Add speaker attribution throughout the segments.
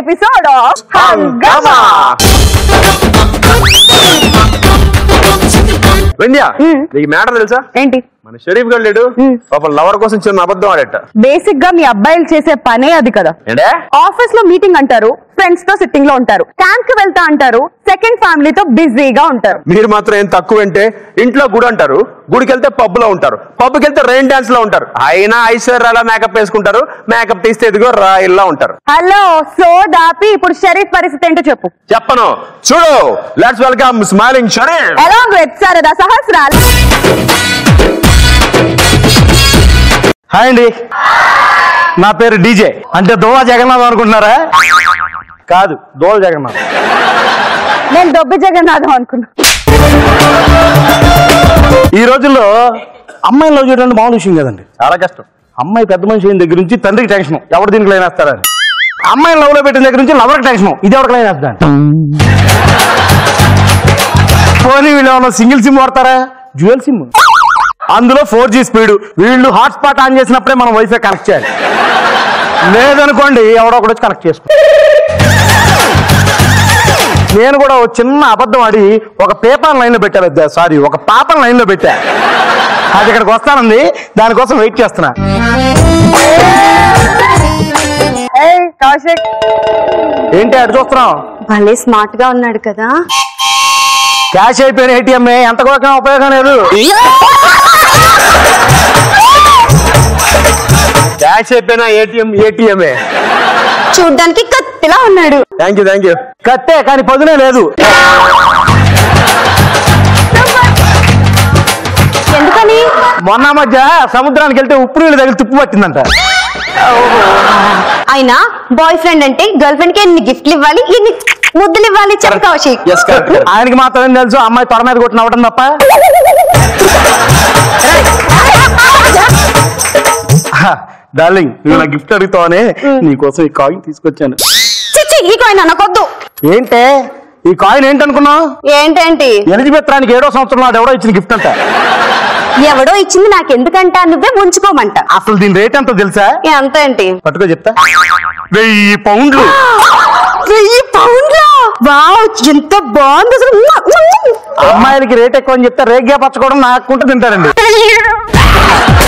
Speaker 1: episode of Hangama.
Speaker 2: వెండియా నీకు matter తెలుసా?
Speaker 1: ఏంటి?
Speaker 2: మన షరీఫ్ గారు లేడు. పాపం లవర్ కోసం చిన్న అబద్ధం ఆడట.
Speaker 1: బేసిక్గా మీ అబ్బాయిలు చేసే పనే అది కదా. ఆఫీస్లో మీటింగ్ అంటారు. ఫ్రెండ్స్తో సిట్టింగ్లో ఉంటారు. క్యాంప్కి వెళ్తా అంటారు సెకండ్ ఫ్యామిలీతో బిజీగా ఉంటారు.
Speaker 2: మీరు మాత్రం ఏం తక్కువ అంటే ఇంట్లో గుడి అంటారు గుడికి వెళ్తే పబ్లో ఉంటారు. పబ్కి వెళ్తే రెయిన్ డాన్స్లో ఉంటారు. అయినా ఐశ్వర్యాల మేకప్ వేసుకుంటారు మేకప్ తీస్తే ఎదిగో రాయిల్లా ఉంటారు.
Speaker 1: హలో సో దాపి ఇప్పుడు షరీఫ్ పరిస్థితి ఏంటో చెప్పు.
Speaker 2: చెప్పను. చూడు let's welcome smiling Sharif
Speaker 1: along with Sharada సహస్రాలు
Speaker 3: hi అండి. నా పేరు డీజే. అంటే దోవా జగన్నాథ్ అనుకుంటున్నారా? కాదు దోవల జగన్నాథ్
Speaker 1: నేను దొబ్బి జగన్నాథం అనుకున్నా.
Speaker 3: ఈ రోజుల్లో అమ్మాయిని లవ్ చేయడం అంటే మామూలు విషయం కదండి. చాలా కష్టం. అమ్మాయి పెద్ద మనిషి అయిన దగ్గర నుంచి తండ్రికి టెన్షన్. ఎవరు దీనికి లైన్ వేస్తారని అమ్మాయిని లవ్లో పెట్టిన దగ్గర నుంచి లవర్కి టెన్షన్. ఇది ఎవరికి లైన్ వేస్తాను పోనీ వీళ్ళు ఏమన్నా సింగిల్ సిమ్ వాడతారా? Dual sim. అందులో ఫోర్ జీ స్పీడ్. వీళ్ళు హాట్స్పాట్ ఆన్ చేసినప్పుడే మనం వైఫై కనెక్ట్ చేయాలి. లేదనుకోండి ఎవడో ఒకటి వచ్చి కనెక్ట్ చేసుకో. నేను కూడా ఒక చిన్న అబద్ధం ఆడి ఒక పేపర్ లైన్లో పెట్టా పెద్ద సారీ ఒక పాపర్ లైన్లో పెట్టా. అది ఇక్కడికి వస్తానంది. దానికోసం వెయిట్ చేస్తున్నా.
Speaker 1: ఏయ్ కౌశిక్.
Speaker 3: ఏంటి అటు చూస్తున్నాం
Speaker 1: భలే స్మార్ట్గా ఉన్నాడు కదా.
Speaker 3: క్యాష్ అయిపోయిన ఏటీఎం ఎంత కూడా ఉపయోగం లేదు.
Speaker 2: క్యాష్ అయిపోయినా ఏటీఎం ఏటీఎంఏ?
Speaker 1: చూడ్డానికి కత్తిలా ఉన్నాడు.
Speaker 2: థ్యాంక్ యూ థ్యాంక్ యూ
Speaker 3: కట్టే కానీ పదునే లేదు.
Speaker 1: ఎందుకని?
Speaker 3: మొన్న మధ్య సముద్రానికి వెళ్తే ఉప్పు నీళ్ళు తగిలి తుప్పు పట్టిందంట.
Speaker 1: అయినా బాయ్ ఫ్రెండ్ అంటే గర్ల్ ఫ్రెండ్కి ఎన్ని గిఫ్ట్లు ఇవ్వాలి ఎన్ని ముద్దులు ఇవ్వాలి చెప్పు కౌశిక్.
Speaker 3: ఆయనకి మాత్రం ఏం తెలుసు? అమ్మాయి తొడ మీద కొట్టిన తప్ప. డార్లింగ్ నువ్వు నా గిఫ్ట్ అడుగుతావనే నీకోసం ఈ కాయిన్ తీసుకొచ్చాను.
Speaker 1: చిచ్చి ఈ కాయిన్ అనకొద్దు.
Speaker 3: ఏంటే? ఈ కాయిన్ ఏంటనుకున్నావు?
Speaker 1: ఏంటేంటి?
Speaker 3: ఎలిజబెత్ రానికి ఏడో సంవత్సరం నాడు ఎవడో ఇచ్చిన గిఫ్ట్ అంట.
Speaker 1: ఎవడో ఇచ్చింది నాకు ఎందుకంట నువ్వే ఉంచుకోమంట
Speaker 3: అసలు దీని రేట్ ఎంతో తెలుసా?
Speaker 1: ఎంత ఏంటి
Speaker 3: పట్టుకో చెప్తా. వెయ్యి పౌండ్లు.
Speaker 1: వెయ్యి పౌండ్ల? వావ్ ఎంత బాగుంది అసలు.
Speaker 3: అమ్మాయిలకి రేట్ ఎక్కువ అని చెప్తే రేగ్గా పచ్చకోవడం నాకుంటే తింటారండి.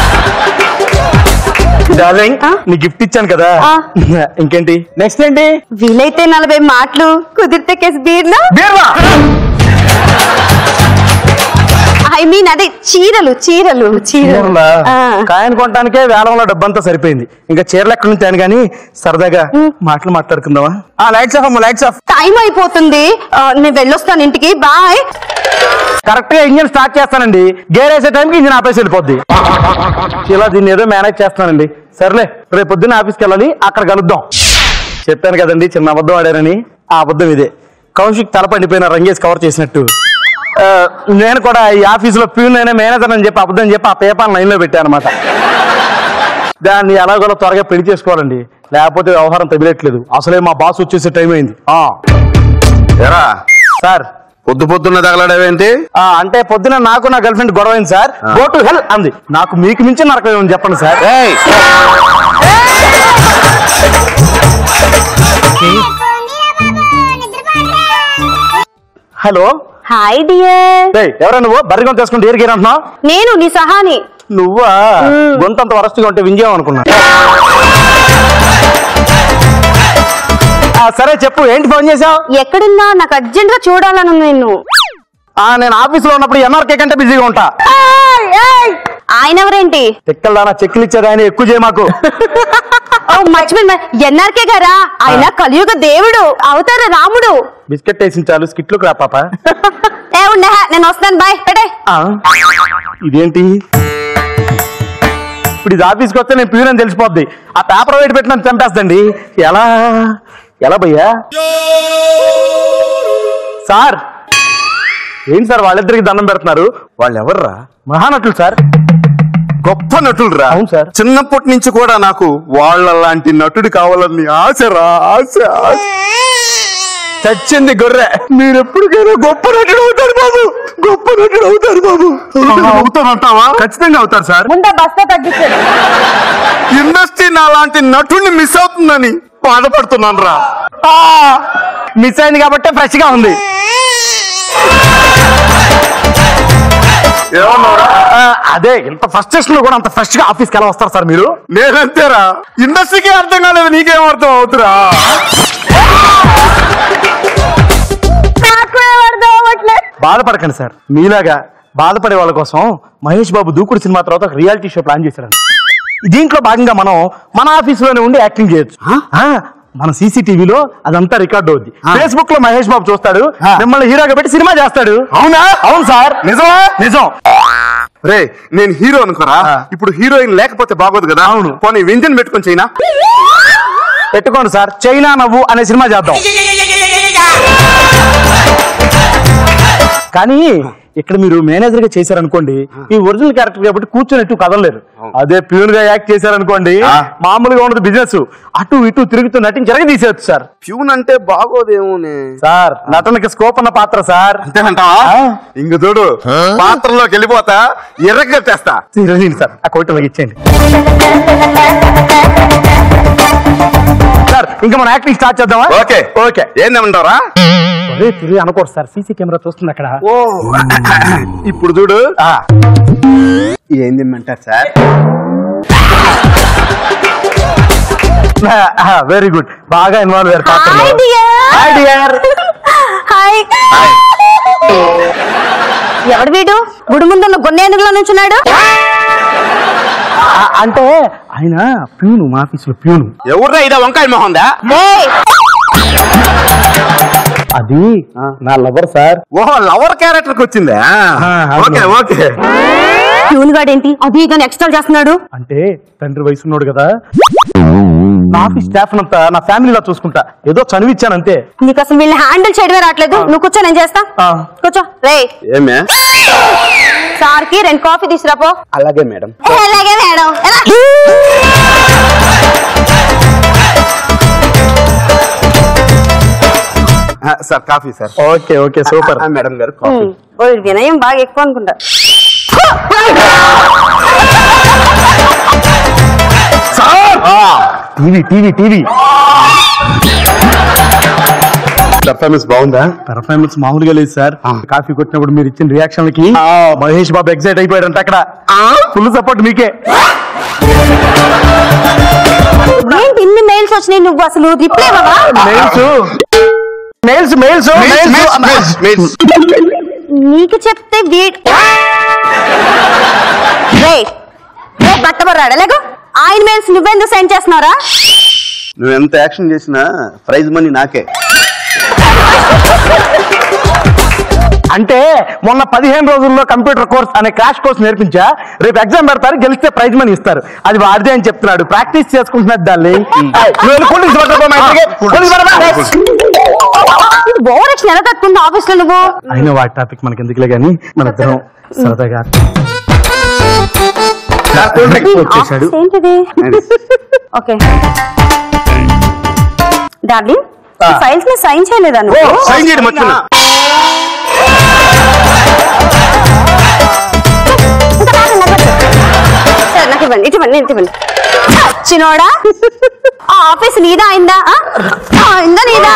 Speaker 3: డార్లింగ్? నీ గిఫ్ట్ ఇచ్చాను కదా. ఇంకేంటి? నెక్స్ట్ ఏంటి?
Speaker 1: వీలైతే నలభై మాటలు కుదిరితే కేసు బీర్లు ఐ మీన్ అదే చీరలు చీరలు చీరలు.
Speaker 3: కాయన్ కొనడానికే వేలంలో డబ్బంతా సరిపోయింది. ఇంకా చీరలు ఎక్కడి నుంచి తేను కానీ సరదాగా మాటలు మాట్లాడుకుందామా?
Speaker 2: ఆ లైట్స్ ఆఫ్ అమ్మ లైట్స్ ఆఫ్
Speaker 1: టైం అయిపోతుంది. నేను వెళ్ళొస్తాను ఇంటికి. బాయ్
Speaker 3: కరెక్ట్గా ఇంజిన్ స్టార్ట్ చేస్తానండి. గేర్ వేసే టైంకి ఇంజిన్ ఆపేసి వెళ్ళిపోద్ది. ఇలా దీన్ని ఏదో మేనేజ్ చేస్తానండి సర్లే రేపు పొద్దున్న ఆఫీస్కి వెళ్ళాలి అక్కడ కలుద్దాం. చెప్పాను కదండి చిన్న అబద్ధం ఆడారని. ఆ అబద్ధం ఇదే. కౌశిక్ తల పండిపోయిన రంగేసి కవర్ చేసినట్టు. నేను కూడా ఈ ఆఫీసులో ప్యూన్ అయినా మేనేజర్ అని చెప్పి అబద్ధం చెప్పి ఆ పేపర్ లైన్లో పెట్టాను అనమాట దాన్ని ఎలాగోలా త్వరగా పెళ్ళి చేసుకోవాలండి. లేకపోతే వ్యవహారం తగిలట్లేదు. అసలే మా బాస్ వచ్చేసే టైం అయింది. సార్
Speaker 2: పొద్దు పొద్దున్న తగలడవేంటి
Speaker 3: ఆ, అంటే పొద్దున నాకు నా గర్ల్ ఫ్రెండ్ గొడవ అయింది సార్. గో టు హెల్ అంది. నాకు మీకు మించి నరకం ఏమని చెప్పండి సార్.
Speaker 2: ఏయ్!
Speaker 3: హలో?
Speaker 1: Hi dear.
Speaker 3: ఏయ్, ఎవరా నువ్వు? బర్రిగం తీసుకుంటే ఏరు గేర్ అంటున్నావు?
Speaker 1: నేను నీ సహాని.
Speaker 3: నువ్వా? గొంతంత వరస్ట్గా ఉంటే అనుకున్నా ఆ, సరే చెప్పు ఏంటి ఫోన్ చేసావు
Speaker 1: ఎక్కడున్నా? నాకు అర్జెంట్గా చూడాలను నిన్ను.
Speaker 3: నేను ఆఫీస్లో ఉన్నప్పుడు ఎన్ఆర్కే కంటే బిజీగా ఉంటా.
Speaker 1: ఆయన ఎవరేంటి?
Speaker 3: చెక్కలు దానా చెక్కులు ఇచ్చేది ఆయన ఎక్కువ చేయ మాకు.
Speaker 1: ఓ మర్చిపోయిన ఎన్ఆర్కే గారా? ఆయన కలియుగ దేవుడు అవతార రాముడు.
Speaker 3: బిస్కెట్ వేసి చాలు స్కిట్లోకి రా పాప.
Speaker 1: ఏ ఉండే నేను వస్తాను బాయ్ పెడే
Speaker 3: ఇదేంటి? ఇప్పుడు ఇది ఆఫీస్కి వస్తే నేను ప్యూర్ అని తెలిసిపోద్ది. ఆ పేపర్ వెయిట్ పెట్టిన చంపేస్తండి. ఎలా? ఎలా భయ్యా? సార్! ఏంటి సార్ వాళ్ళిద్దరికి దండం పెడుతున్నారు?
Speaker 2: వాళ్ళు ఎవర్రా
Speaker 3: మహానటులు సార్.
Speaker 2: గొప్ప నటులు రా
Speaker 3: అవును సార్.
Speaker 2: చిన్నప్పటి నుంచి కూడా నాకు వాళ్ళ లాంటి నటుడు కావాలని ఆశరా ఆశ ఆశ. చచ్చింది గొర్రె. మీరు ఎప్పటికైనా గొప్ప నటుడు అవుతారు బాబు. గొప్ప నటుడు అవుతారు బాబు.
Speaker 3: అవుతానంటావా?
Speaker 2: ఖచ్చితంగా అవుతారు సార్.
Speaker 1: ముందా బస్తా తగ్గించాడు.
Speaker 2: ఇండస్ట్రీ నా లాంటి నటుడిని మిస్ అవుతుందని బాధపడుతున్నాను రా
Speaker 3: మిస్ అయింది కాబట్టి ఫ్రెష్గా ఉంది. అదే ఇంత ఫ్రస్ట్రేషన్లో కూడా అంత ఫ్రెష్గా ఆఫీస్కి ఎలా వస్తారు సార్ మీరు?
Speaker 2: నేనంతేరా. ఇండస్ట్రీకి అర్థం కాలేదు నీకేం అర్థం అవుతురా?
Speaker 3: బాధపడకండి సార్. మీలాగా బాధపడే వాళ్ళ కోసం మహేష్ బాబు దూకుడు సినిమా తర్వాత ఒక రియాలిటీ షో ప్లాన్ చేశారు దీంట్లో భాగంగా మనం మన ఆఫీసులోనే ఉండి యాక్టింగ్ చేయొచ్చు. మన సీసీటీవీలో అదంతా రికార్డ్ అవుద్ది. ఫేస్బుక్లో మహేష్ బాబు చూస్తాడు మిమ్మల్ని హీరోగా పెట్టి సినిమా చేస్తాడు.
Speaker 2: అవునా?
Speaker 3: అవును సార్.
Speaker 2: నిజమా?
Speaker 3: నిజం.
Speaker 2: రే నేను హీరో అనుకోరా. ఇప్పుడు హీరోయిన్ లేకపోతే బాగోదు కదా?
Speaker 3: అవును.
Speaker 2: పోనీ వ్యంజన్ పెట్టుకొని చైనా
Speaker 3: పెట్టుకోండి సార్. చైనా నవ్వు అనే సినిమా చేద్దాం. కానీ ఇక్కడ మీరు మేనేజర్గా చేశారనుకోండి ఈ ఒరిజినల్ క్యారెక్టర్ కాబట్టి కూర్చొని ఎటు కదలలేరు. అదే ప్యూర్గా యాక్ట్ చేశారనుకోండి. మామూలుగా ఉండదు బిజినెస్ అటు ఇటు తిరుగుతూ నటించి జరగ తీసేయచ్చు సార్.
Speaker 2: ప్యూన్ అంటే బాగోదేమోనే.
Speaker 3: సార్ నటనకి స్కోప్ ఉన్న పాత్ర సార్.
Speaker 2: అంతేనంటావా. ఇంక చూడు పాత్రలోకి వెళ్ళిపోతా ఎర్రగట్టేస్తా
Speaker 3: సరే సార్ ఆ కోటలోకి ఇచ్చేయండి. సార్ ఇంకా మనం యాక్టింగ్ స్టార్ట్ చేద్దామా?
Speaker 2: ఓకే.
Speaker 3: ఓకే.
Speaker 2: ఏందేమంటారా
Speaker 3: అదే తిరిగి అనకూడదు సార్. సీసీ కెమెరా చూస్తుంది అక్కడ.
Speaker 2: ఓ. ఇప్పుడు చూడు.
Speaker 3: ఆ,
Speaker 2: ఏంది ఇమ్మంటారు సార్?
Speaker 3: వెరీ గుడ్ బాగా ఇన్వాల్వ్ అయ్యారు పాత్రలో.
Speaker 1: Hi dear
Speaker 3: hi dear
Speaker 1: hi ఎవడు వీడు? గుడి ముందున్న గొన్నె ఏనుగులో నుంచున్నాడు
Speaker 3: అంటే ఆయన ప్యూను మా ఆఫీసులో ప్యూను.
Speaker 2: ఎవరురా ఇదా వంకాయ మొహందా?
Speaker 3: అది నా లవర్ సార్
Speaker 2: ఓహో లవర్ క్యారెక్టర్కి వచ్చిందా. Okay okay.
Speaker 1: గాడేంటి? అది కానీ ఎక్స్ట్రా చేస్తున్నాడు.
Speaker 3: అంటే తండ్రి వయసు ఉన్నాడు కదా. నా ఆఫీస్ స్టాఫ్ అంతా నా ఫ్యామిలీలో చూసుకుంటా. ఏదో చనివిచ్చాను అంతే.
Speaker 1: నీకు అసలు వీళ్ళని హ్యాండిల్ చేయడమే రావట్లేదు. నువ్వు కూర్చో నేను చేస్తా.
Speaker 3: ఆ.
Speaker 1: కూర్చో. రే
Speaker 2: ఏమే?
Speaker 1: సార్కి రెండు కాఫీ తీసుకురాపో.
Speaker 2: అలాగే మేడం.
Speaker 1: అలాగే madam.
Speaker 2: Sir coffee sir.
Speaker 3: Okay okay super.
Speaker 2: Madam గారు కాఫీ.
Speaker 1: ఓ, వినయం బాగా ఎక్కువ అనుకుంటా.
Speaker 3: TV TV TV.
Speaker 2: పర్ఫార్మెన్స్ బాగుందా?
Speaker 3: పెర్ఫార్మెన్స్ మామూలుగా లేదు సార్. కాఫీ కొట్టినప్పుడు మీరు ఇచ్చిన రియాక్షన్లకి మహేష్ బాబు ఎక్సైట్ అయిపోయాడంట అక్కడ. ఫుల్ సపోర్ట్ మీకే.
Speaker 1: ఏంటి ఇన్ని మెయిల్స్ వచ్చినాయి నువ్వు అసలు? రిప్లై ఇవ్వవా?
Speaker 3: మెయిల్స్ మెయిల్స్ మెయిల్స్
Speaker 1: నీకు చెప్తే బట్టబర్రాడా? లేకు ఆయన మెయిల్స్ నువ్వెందుకు సెండ్ చేస్తున్నారా
Speaker 2: నువ్వు ఎంత యాక్షన్ చేసినా ప్రైజ్ మనీ నాకే.
Speaker 3: అంటే మొన్న పదిహేను రోజుల్లో కంప్యూటర్ కోర్స్ అనే క్రాష్ కోర్స్ నేర్పించా రేపు ఎగ్జామ్ పెడతారు గెలిస్తే ప్రైజ్ మనీ ఇస్తారు. అది వాడిదే అని చెప్తున్నాడు. ప్రాక్టీస్ చేసుకుంటున్నది దాన్ని
Speaker 1: ఓవర్ యాక్షన్ ఎలా తట్టుకుంటా ఆఫీస్లో నువ్వు?
Speaker 3: అయినా వాటి టాపిక్ మనకి ఎందుకులే గానీ మన ఇద్దరం సరదాగా.
Speaker 1: ఏంటిది? ఓకే. డార్లింగ్
Speaker 3: ఆ.
Speaker 1: ఫైల్స్ మీద సైన్ చేయలేదా
Speaker 2: సైన్ చేయడం
Speaker 1: సరే నాకు ఇవ్వండి ఇటు ఇవ్వండి ఇటు ఇవ్వండి చిన్నోడా? ఆ ఆఫీస్ నీదా అయిందా ఇందా నీదా?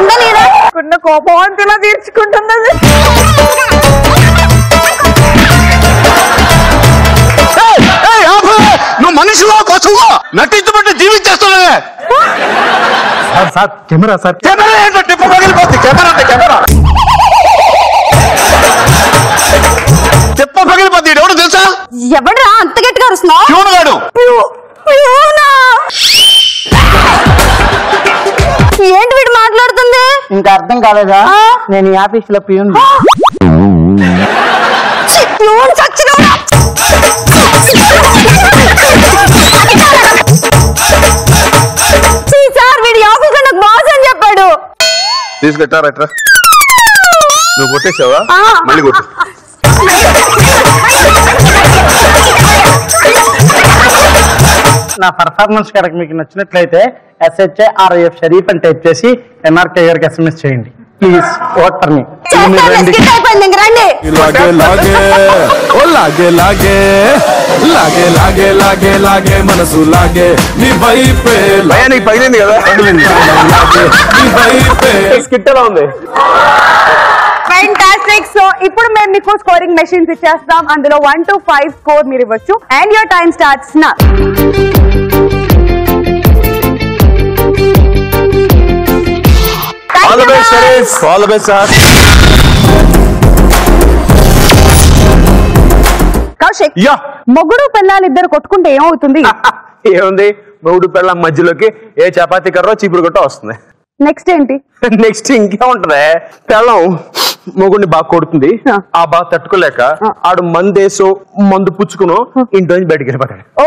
Speaker 1: ఇందా నీదా? ఉన్న కోపం అంతలా తీర్చుకుంటున్నది.
Speaker 2: నువ్వు మనిషిలో నటించబట్టి జీవించేస్తున్నావే.
Speaker 3: Sir sir camera sir.
Speaker 2: Camera ఏంటో టిప్పు పగిలిపోద్ది. కెమెరా అంటే కెమెరా. తిప్ప పగిలిపోద్ది. ఈడు ఎవడు తెలుసా?
Speaker 1: ఎవడరా? అంత గట్టిగా అరుస్తున్నావు?
Speaker 2: ట్యూన్?
Speaker 1: ఏంటి వీడు మాట్లాడుతుంది?
Speaker 3: ఇంకా అర్థం కాలేదా? నేను ఈ ఆఫీస్లో పియూన్
Speaker 1: ప్యూన్ చచ్చినోడా.
Speaker 2: తీసుకెట్టారా ఎట్రా నువ్వు కొట్టేసావా. మళ్ళీ కొట్టు.
Speaker 3: నా పర్ఫార్మెన్స్ కనుక మీకు నచ్చినట్లయితే ఎస్హెచ్ఏ ఆర్ఐఎఫ్ షరీఫ్ అని టైప్ చేసి ఎన్ఆర్కే గారికి ఎస్ఎంఎస్ చేయండి.
Speaker 2: ప్లీజ్
Speaker 4: ఇంక రండి.
Speaker 5: లాగే లాగే ఓ లాగే లాగే లాగే లాగే లాగే లాగే మనసు లాగే నీ వైపే భయానికి పగిలింది కదా? లాగే నీ వైపే.
Speaker 2: స్కిట్ ఎలా ఉంది?
Speaker 6: ఫెంటాస్టిక్ సో ఇప్పుడు మేము మీకు స్కోరింగ్ మెషిన్స్ ఇచ్చేస్తాం. అందులో వన్ టు ఫైవ్ స్కోర్ మీరు ఇవ్వచ్చు. And your time starts now
Speaker 5: all the best saris all the best sir
Speaker 6: Kaushik
Speaker 2: yeah.
Speaker 6: మొగుడు పిల్లలు ఇద్దరు కొట్టుకుంటే ఏమవుతుంది?
Speaker 2: ఏముంది? మూడు పిల్లల మధ్యలోకి ఏ చపాతీ కర్రో చీపురు కొట్ట వస్తుంది.
Speaker 6: నెక్స్ట్ ఏంటి?
Speaker 2: నెక్స్ట్ ఇంకే ఉంటది పెళ్ళం మొగుడిని బాగా కొడుతుంది.
Speaker 6: ఆ.
Speaker 2: బాగా తట్టుకోలేక ఆడు మందేసో మందు పుచ్చుకును ఇంట్లోంచి బయటికి వెళ్ళిపోతాడు.
Speaker 6: ఓ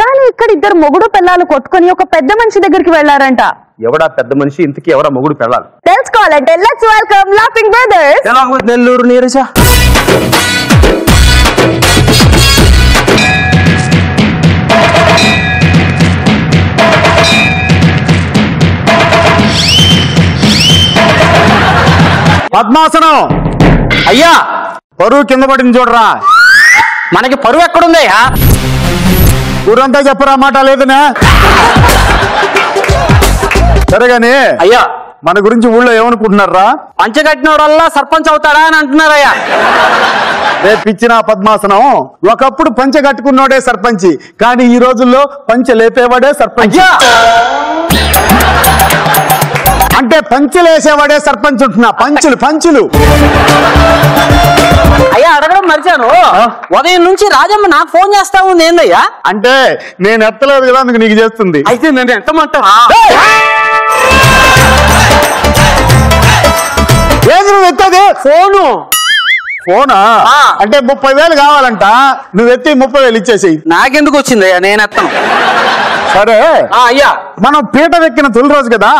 Speaker 6: కానీ ఇక్కడ ఇద్దరు మొగుడు పిల్లలు కొట్టుకొని ఒక పెద్ద మనిషి దగ్గరికి వెళ్ళారంట.
Speaker 2: ఎవడా పెద్ద మనిషి? ఇంతకీ ఎవడా మొగుడు పెళ్ళాలి?
Speaker 6: తెలుసుకోవాలంటే let's welcome laughing brothers
Speaker 2: Nellore Neeraja. పద్మాసనం. అయ్యా పరువు కింద పడింది చూడరా. మనకి పరువు ఎక్కడుందయ్యా?
Speaker 5: ఊరంతా చెప్పరా మాట లేదనా? సరేగాని
Speaker 2: అయ్యా.
Speaker 5: మన గురించి ఊళ్ళో ఏమనుకుంటున్నారా?
Speaker 2: పంచగట్టినోడల్లా సర్పంచ్ అవుతాడా అని అంటున్నారయ్యా.
Speaker 5: రేపు ఇచ్చిన పద్మాసనం ఒకప్పుడు పంచ కట్టుకున్నోడే సర్పంచి కానీ ఈ రోజుల్లో పంచ లేపేవాడే సర్పంచ్ అంటే పంచులేసేవాడే సర్పంచ్ ఉంటున్నా. పంచులు పంచులు.
Speaker 7: అయ్యా అడగడం మర్చాను. ఉదయం నుంచి రాజమ్మ నాకు ఫోన్ చేస్తా ఉంది ఏందయ్యా?
Speaker 5: అంటే నేను ఎత్తలేదు కదా అందుకు నీకు చేస్తుంది.
Speaker 2: అయితే నేను ఎంతమంటారా
Speaker 5: ఏది నువ్వు ఎత్తది?
Speaker 2: ఫోను.
Speaker 5: ఫోనా. అంటే ముప్పై వేలు కావాలంట. నువ్వు ఎత్తి ముప్పై వేలు ఇచ్చేసేయి.
Speaker 7: నాకెందుకు వచ్చిందయ్యా? నేను ఎత్తను.
Speaker 5: సరే.
Speaker 7: ఆ, అయ్యా.
Speaker 5: మనం పీట ఎక్కిన తొలి రోజు కదా.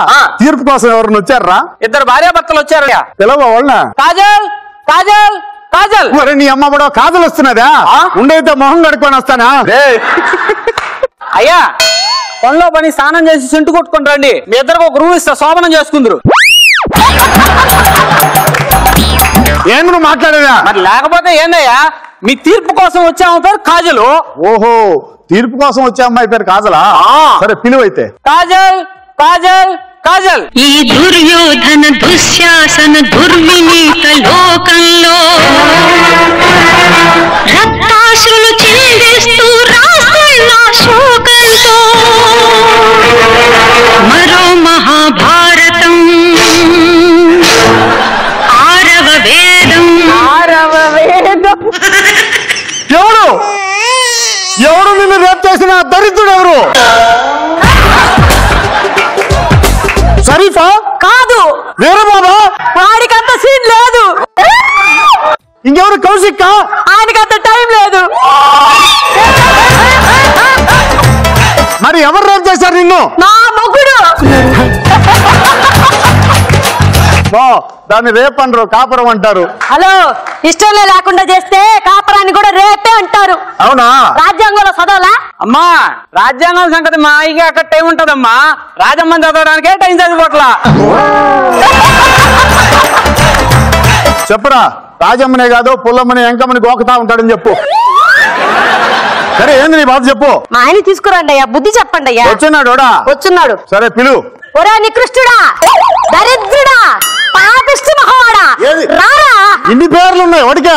Speaker 5: తీర్పు కోసం ఎవరిని వచ్చారా?
Speaker 7: ఇద్దరు భార్యాభర్తలు వచ్చారయ్యా
Speaker 5: పిలవ వాళ్ళ
Speaker 7: కాజల్ కాజల్ కాజల్.
Speaker 5: మరి నీ అమ్మ కూడా కాదులు వస్తున్నదా? ఉండైతే మొహం కడుక్కొని వస్తానా?
Speaker 7: అయ్యా పనిలో పని స్నానం చేసి సెంటు కొట్టుకుని రండి. మీ ఇద్దరికి ఒక రూమ్ ఇస్తా శోభనం చేసుకుందరు.
Speaker 5: ఏంది నువ్వు మాట్లాడేదా?
Speaker 7: మరి లేకపోతే ఏందయ్యా మీ తీర్పు కోసం వచ్చాము పేరు కాజలు.
Speaker 5: ఓహో తీర్పు కోసం వచ్చే అమ్మాయి పేరు కాజలా?
Speaker 7: ఆ.
Speaker 5: సరే పిలువైతే.
Speaker 7: కాజల్ కాజల్ కాజల్.
Speaker 8: ఈ దుర్యోధన దుశ్శాసన దుర్వినీత లోకంలో రక్తాశ్రులు చిందిస్తూ రాస్తున్న శోకంతో మరో మహాభారతం ఆరవ వేదం.
Speaker 6: ఆరవ వేదం
Speaker 5: ఎవడు ఎవడు నిన్ను రేపు చేసిన దరిద్రుడు ఎవరు? షరీఫా?
Speaker 6: కాదు.
Speaker 5: వీరబాబా?
Speaker 6: వాడికంత సీన్ లేదు.
Speaker 5: ఇంకెవరు? కౌశిక్క?
Speaker 6: ఆయనకంత టైం లేదు.
Speaker 5: మరి ఎవరు రేపు చేశారు నిన్ను?
Speaker 6: నా మొగుడు.
Speaker 5: బా దాన్ని రేపు అనరు కాపురం అంటారు.
Speaker 4: హలో ఇష్టంలో లేకుండా చేస్తే కాపరాన్ని కూడా రేపే అంటారు.
Speaker 5: అవునా?
Speaker 4: రాజ్యాంగంలో చదవలా?
Speaker 7: అమ్మా రాజ్యాంగం సంగతి మా అయ్యకి అక్కడ టైం ఉంటదమ్మా. రాజమ్మని చదవడానికే టైం చదిపోట్లా
Speaker 5: చెప్పురా రాజమ్మనే కాదు పుల్లమ్మని ఎంకమ్మని గోకుతా ఉంటాడని చెప్పు. సరే ఏంది నీ బాధ చెప్పు.
Speaker 4: మా ఆయన తీసుకురండి అయ్యా బుద్ధి చెప్పండి అయ్యా.
Speaker 5: వచ్చున్నాడోడా
Speaker 4: వచ్చున్నాడు.
Speaker 5: సరే పిలు.
Speaker 4: ఒరే నికృష్టుడా దరిద్రుడా. పాపిష్టి
Speaker 5: ఏది?
Speaker 4: రారా.
Speaker 5: ఇన్ని పేర్లు ఉన్నాయి ఒడికా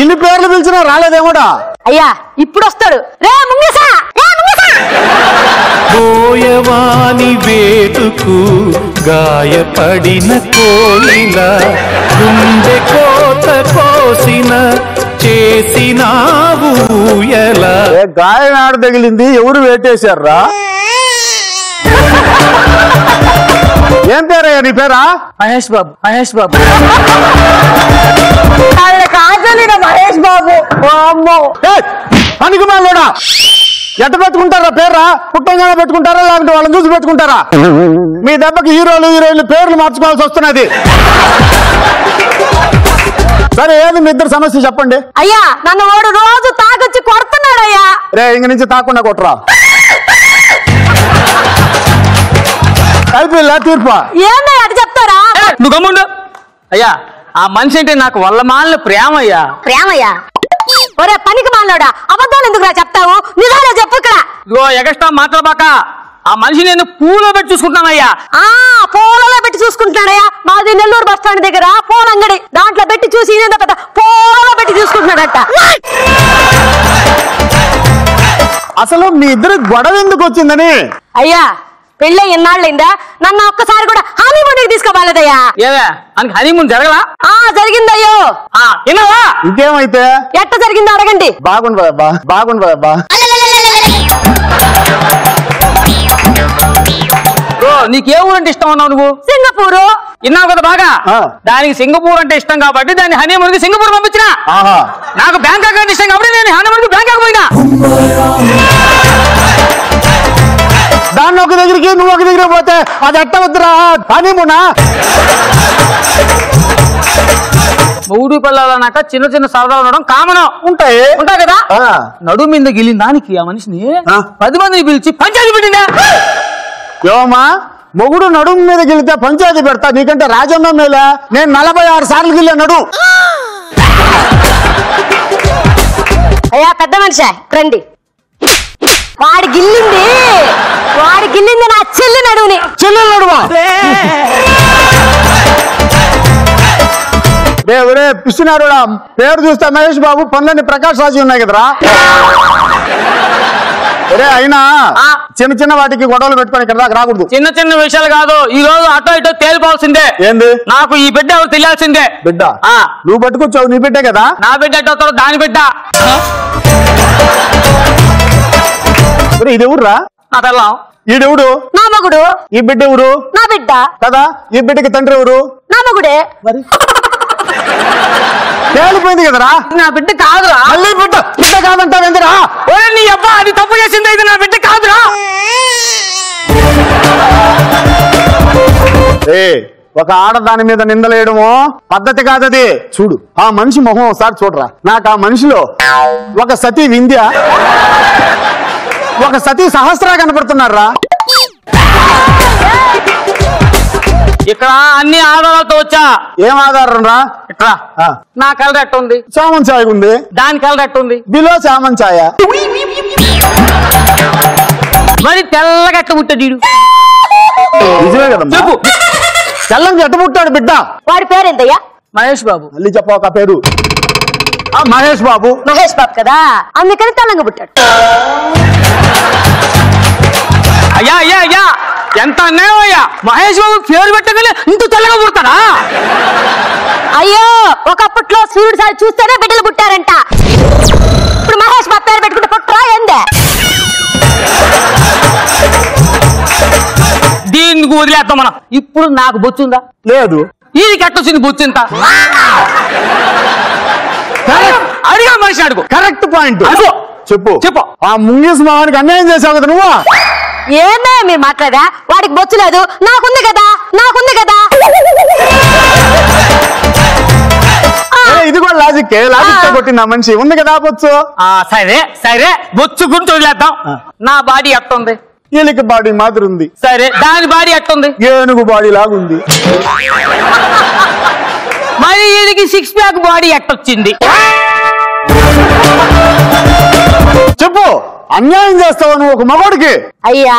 Speaker 5: ఇన్ని పేర్లు పిలిచినా రాలేదేమోడా
Speaker 4: అయ్యా ఇప్పుడు వస్తాడు రే ముంగసా! రే ముంగసా!
Speaker 9: పోయవాని వేటుకు గాయపడిన కోయిల గుండె కోత కోసిన చేసినావు ఊయల.
Speaker 5: ఏ గాయం ఆడ తగిలింది ఎవరు వేటేశారా ఏం పేరయ్యా నీ పేరా?
Speaker 7: మహేష్ బాబు మహేష్ బాబు.
Speaker 6: కాజలిన మహేష్ బాబు. అమ్మో.
Speaker 5: పనికి మాలోడా ఎట్ట పెట్టుకుంటారా పేర్రా? పుట్టంగానే పెట్టుకుంటారా? లేకుంటే వాళ్ళని చూసి పెట్టుకుంటారా? మీ దెబ్బకి హీరోలు హీరోయిన్లు పేర్లు మార్చుకోవాల్సి వస్తున్నది. సరే ఏది మీ ఇద్దరు సమస్య చెప్పండి?
Speaker 4: అయ్యా నన్ను వాడు రోజు తాగొచ్చి కొడుతున్నాడయ్యా.
Speaker 5: రే ఇంక నుంచి తాకుండా కొట్టరా. అయిపోయిందా తీర్పు?
Speaker 4: ఏందో అటు చెప్తారా?
Speaker 7: నువ్వు గమ్ముండు. అయ్యా ఆ మనిషి అంటే నాకు వల్ల మాలిన ప్రేమ అయ్యా
Speaker 4: ప్రేమయ్యా? ఒరే పనికి మాలోడా అబద్ధాలు ఎందుకురా చెప్తావు? నిజాలే చెప్పు ఇక్కడ.
Speaker 7: ఇగో ఎగస్ట్రా మాట్లాడబాక. ఆ మనిషి నేను పూలో పెట్టి చూసుకుంటానయ్యా.
Speaker 4: ఆ పూలలో పెట్టి చూసుకుంటున్నాడయ్యా. మాది నెల్లూరు బస్ స్టాండ్ దగ్గర పూల అంగడి. దాంట్లో పెట్టి చూసి ఈయనేందో పెద్ద పూలలో పెట్టి చూసుకుంటున్నాడట.
Speaker 5: అసలు మీ ఇద్దరు గొడవ ఎందుకు వచ్చిందని?
Speaker 4: అయ్యా పెళ్ళి ఎన్నాళ్ళైందా? నన్ను ఒక్కసారి కూడా హానీమూన్కి తీసుకోవాలదయ్యా
Speaker 7: ఏవే? అందుకు హనీమూన్ జరగలా?
Speaker 4: ఆ జరిగిందయ్యో.
Speaker 7: ఆ, విన్నావా
Speaker 5: ఇంకేమైతే?
Speaker 4: ఎట్ట జరిగిందో అడగండి.
Speaker 5: బాగుండు అబ్బా బాగుండు అబ్బా
Speaker 7: బ్రో నీకు ఊరంటే ఇష్టం అన్నావు నువ్వు?
Speaker 4: సింగపూరు.
Speaker 7: విన్నావు కదా బాగా?
Speaker 5: ఆ.
Speaker 7: దానికి సింగపూర్ అంటే ఇష్టం కాబట్టి దాన్ని హనీమూన్కి సింగపూర్ పంపించిన.
Speaker 5: ఆహా.
Speaker 7: నాకు బ్యాంకాక్ అంటే ఇష్టం కాబట్టి నేను హనీమూన్కి బ్యాంకాక్ పోయినా.
Speaker 5: దాన్ని ఒక దగ్గరికి నువ్వు ఒక దగ్గర పోతే అది ఎట్ట వద్దురా హనీమూనా?
Speaker 7: మూడు పిల్లలన్నాక చిన్న చిన్న సరదాలు ఉండడం కామన్.
Speaker 5: ఉంటాయి.
Speaker 7: ఉంటాయి కదా?
Speaker 5: ఆ.
Speaker 7: నడుము మీద గిలిన దానికి ఆ మనిషిని. పది మందిని పిలిచి పంచాయతీ పెట్టిందా?
Speaker 5: యోమా మొగుడు నడుము మీద గెలితే పంచాయతీ పెడతా నీకంటే రాజన్న మేలే? నేను నలభై ఆరు సార్లు గిల్లే నడు.
Speaker 4: అయ్యా పెద్ద మనిషి? రండి. వాడి గిల్లింది. వాడి గిల్లింది నా చెల్లి నడువుని.
Speaker 5: చెల్లెలు నడువా? ఒరే పిస్తునారుడా. పేరు చూస్తే మహేష్ బాబు పనులన్నీ ప్రకాష్ రాజు ఉన్నాయి కదరా? ఒరే అయినా
Speaker 7: ఆ.
Speaker 5: చిన్న చిన్న వాటికి గొడవలు పెట్టుకొని ఇక్కడ దాకా రాకూడదు.
Speaker 7: చిన్న చిన్న విషయాలు కాదు ఈ రోజు అటో ఇటో తేలిపోవాల్సిందే.
Speaker 5: ఏంది?
Speaker 7: నాకు ఈ బిడ్డ ఎవరు తెలియాల్సిందే.
Speaker 5: బిడ్డ?
Speaker 7: ఆ.
Speaker 5: నువ్వు పట్టుకొచ్చావు నీ బిడ్డే కదా?
Speaker 7: నా బిడ్డ అవుతాడో దాని బిడ్డ.
Speaker 5: ఇది ఎవరురా? ఈడెవడు
Speaker 4: నా మగుడు.
Speaker 5: ఈ బిడ్డ ఎవరు
Speaker 4: నా బిడ్డ.
Speaker 5: కదా? ఈ బిడ్డకి తండ్రి ఎవరు?
Speaker 4: నా మగుడే.
Speaker 5: మరి? తేలిపోయింది కదరా?
Speaker 7: నా బిడ్డ కాదురా.
Speaker 5: మళ్ళీ బిడ్డ బిడ్డ కాదంటావేందిరా
Speaker 7: ఓరే నీ అబ్బా అది తప్పు చేసింది ఇది నా బిడ్డ కాదురా.
Speaker 5: ఏ ఒక ఆడదాని మీద నిందలేయడము పద్ధతి కాదది. చూడు ఆ మనిషి మొహం ఒకసారి చూడరా. నాకు ఆ మనిషిలో ఒక సతీ వింధ్య. ఒక సతీ సహస్ర కనపడుతున్నారా
Speaker 7: ఇక్కడ అన్ని ఆధారాలతో వచ్చా?
Speaker 5: ఏం ఆధారం రా
Speaker 7: ఇట్లా
Speaker 5: ఆ,
Speaker 7: నా కలర్ ఎట్ట ఉంది
Speaker 5: చామన్ ఛాయ్ ఉంది
Speaker 7: దాని కలర్ ఎట్ట ఉంది
Speaker 5: బిలో చామన్ ఛాయ?
Speaker 7: మరి తెల్లగా ఎట్ట పుట్టాడు?
Speaker 5: నిజమే
Speaker 7: చెప్పు.
Speaker 5: తెల్లని జట్టు పుట్టాడు బిడ్డ?
Speaker 4: వాడి పేరేందయ్యా?
Speaker 7: మహేష్ బాబు.
Speaker 5: మళ్ళీ చెప్పావు ఆ పేరు. మహేష్ బాబు.
Speaker 4: మహేష్ బాబు కదా? అందుకని తెల్లంగా పుట్టాడు.
Speaker 7: అయ్యా అయ్యా అయ్యా. ఎంత అన్యాయం అయ్యా. మహేష్ బాబు పేరు పెట్టగానే ఇంత తెల్లగా పుడతాడా?
Speaker 4: అయ్యో ఒకప్పట్లో సూర్యుడు సారి చూస్తేనే బిడ్డలు పుట్టారంట. ఇప్పుడు మహేష్ బాబు పేరు పెట్టుకుంటే పుట్టరా ఏందే?
Speaker 7: దీనికి వదిలేద్దాం మనం. ఇప్పుడు నాకు బొచ్చుందా?
Speaker 5: లేదు.
Speaker 7: ఈయనకి ఎట్టొచ్చింది బొచ్చింత? అడిగా మనిషి అడుగు.
Speaker 5: కరెక్ట్ పాయింట్
Speaker 7: అడుగు.
Speaker 5: చెప్పు.
Speaker 7: చెప్పు.
Speaker 5: ఆ ముంగీస్ మావానికి అన్యాయం చేసావు కదా నువ్వు?
Speaker 4: ఏందే మీరు మాట్లాడా? వాడికి బొచ్చు లేదు. నాకుంది కదా. నాకుంది కదా.
Speaker 5: ఇది కూడా లాజిక్ లాజిక్తో కొట్టింది ఆ మనిషి. ఉంది కదా బొచ్చు?
Speaker 7: ఆ సరే సరే. బొచ్చు గురించి వదిలేద్దాం. నా బాడీ ఎట్టుంది?
Speaker 5: ఈలికి బాడీ మాదిరి ఉంది.
Speaker 7: సరే దాని బాడీ ఎట్టుంది?
Speaker 5: ఏనుగు బాడీ లాగుంది.
Speaker 7: మరి వీడికి సిక్స్ ప్యాక్ బాడీ ఎట్టొచ్చింది
Speaker 5: చెప్పు అన్యాయం చేస్తావు నువ్వు ఒక మగోడికి?
Speaker 4: అయ్యా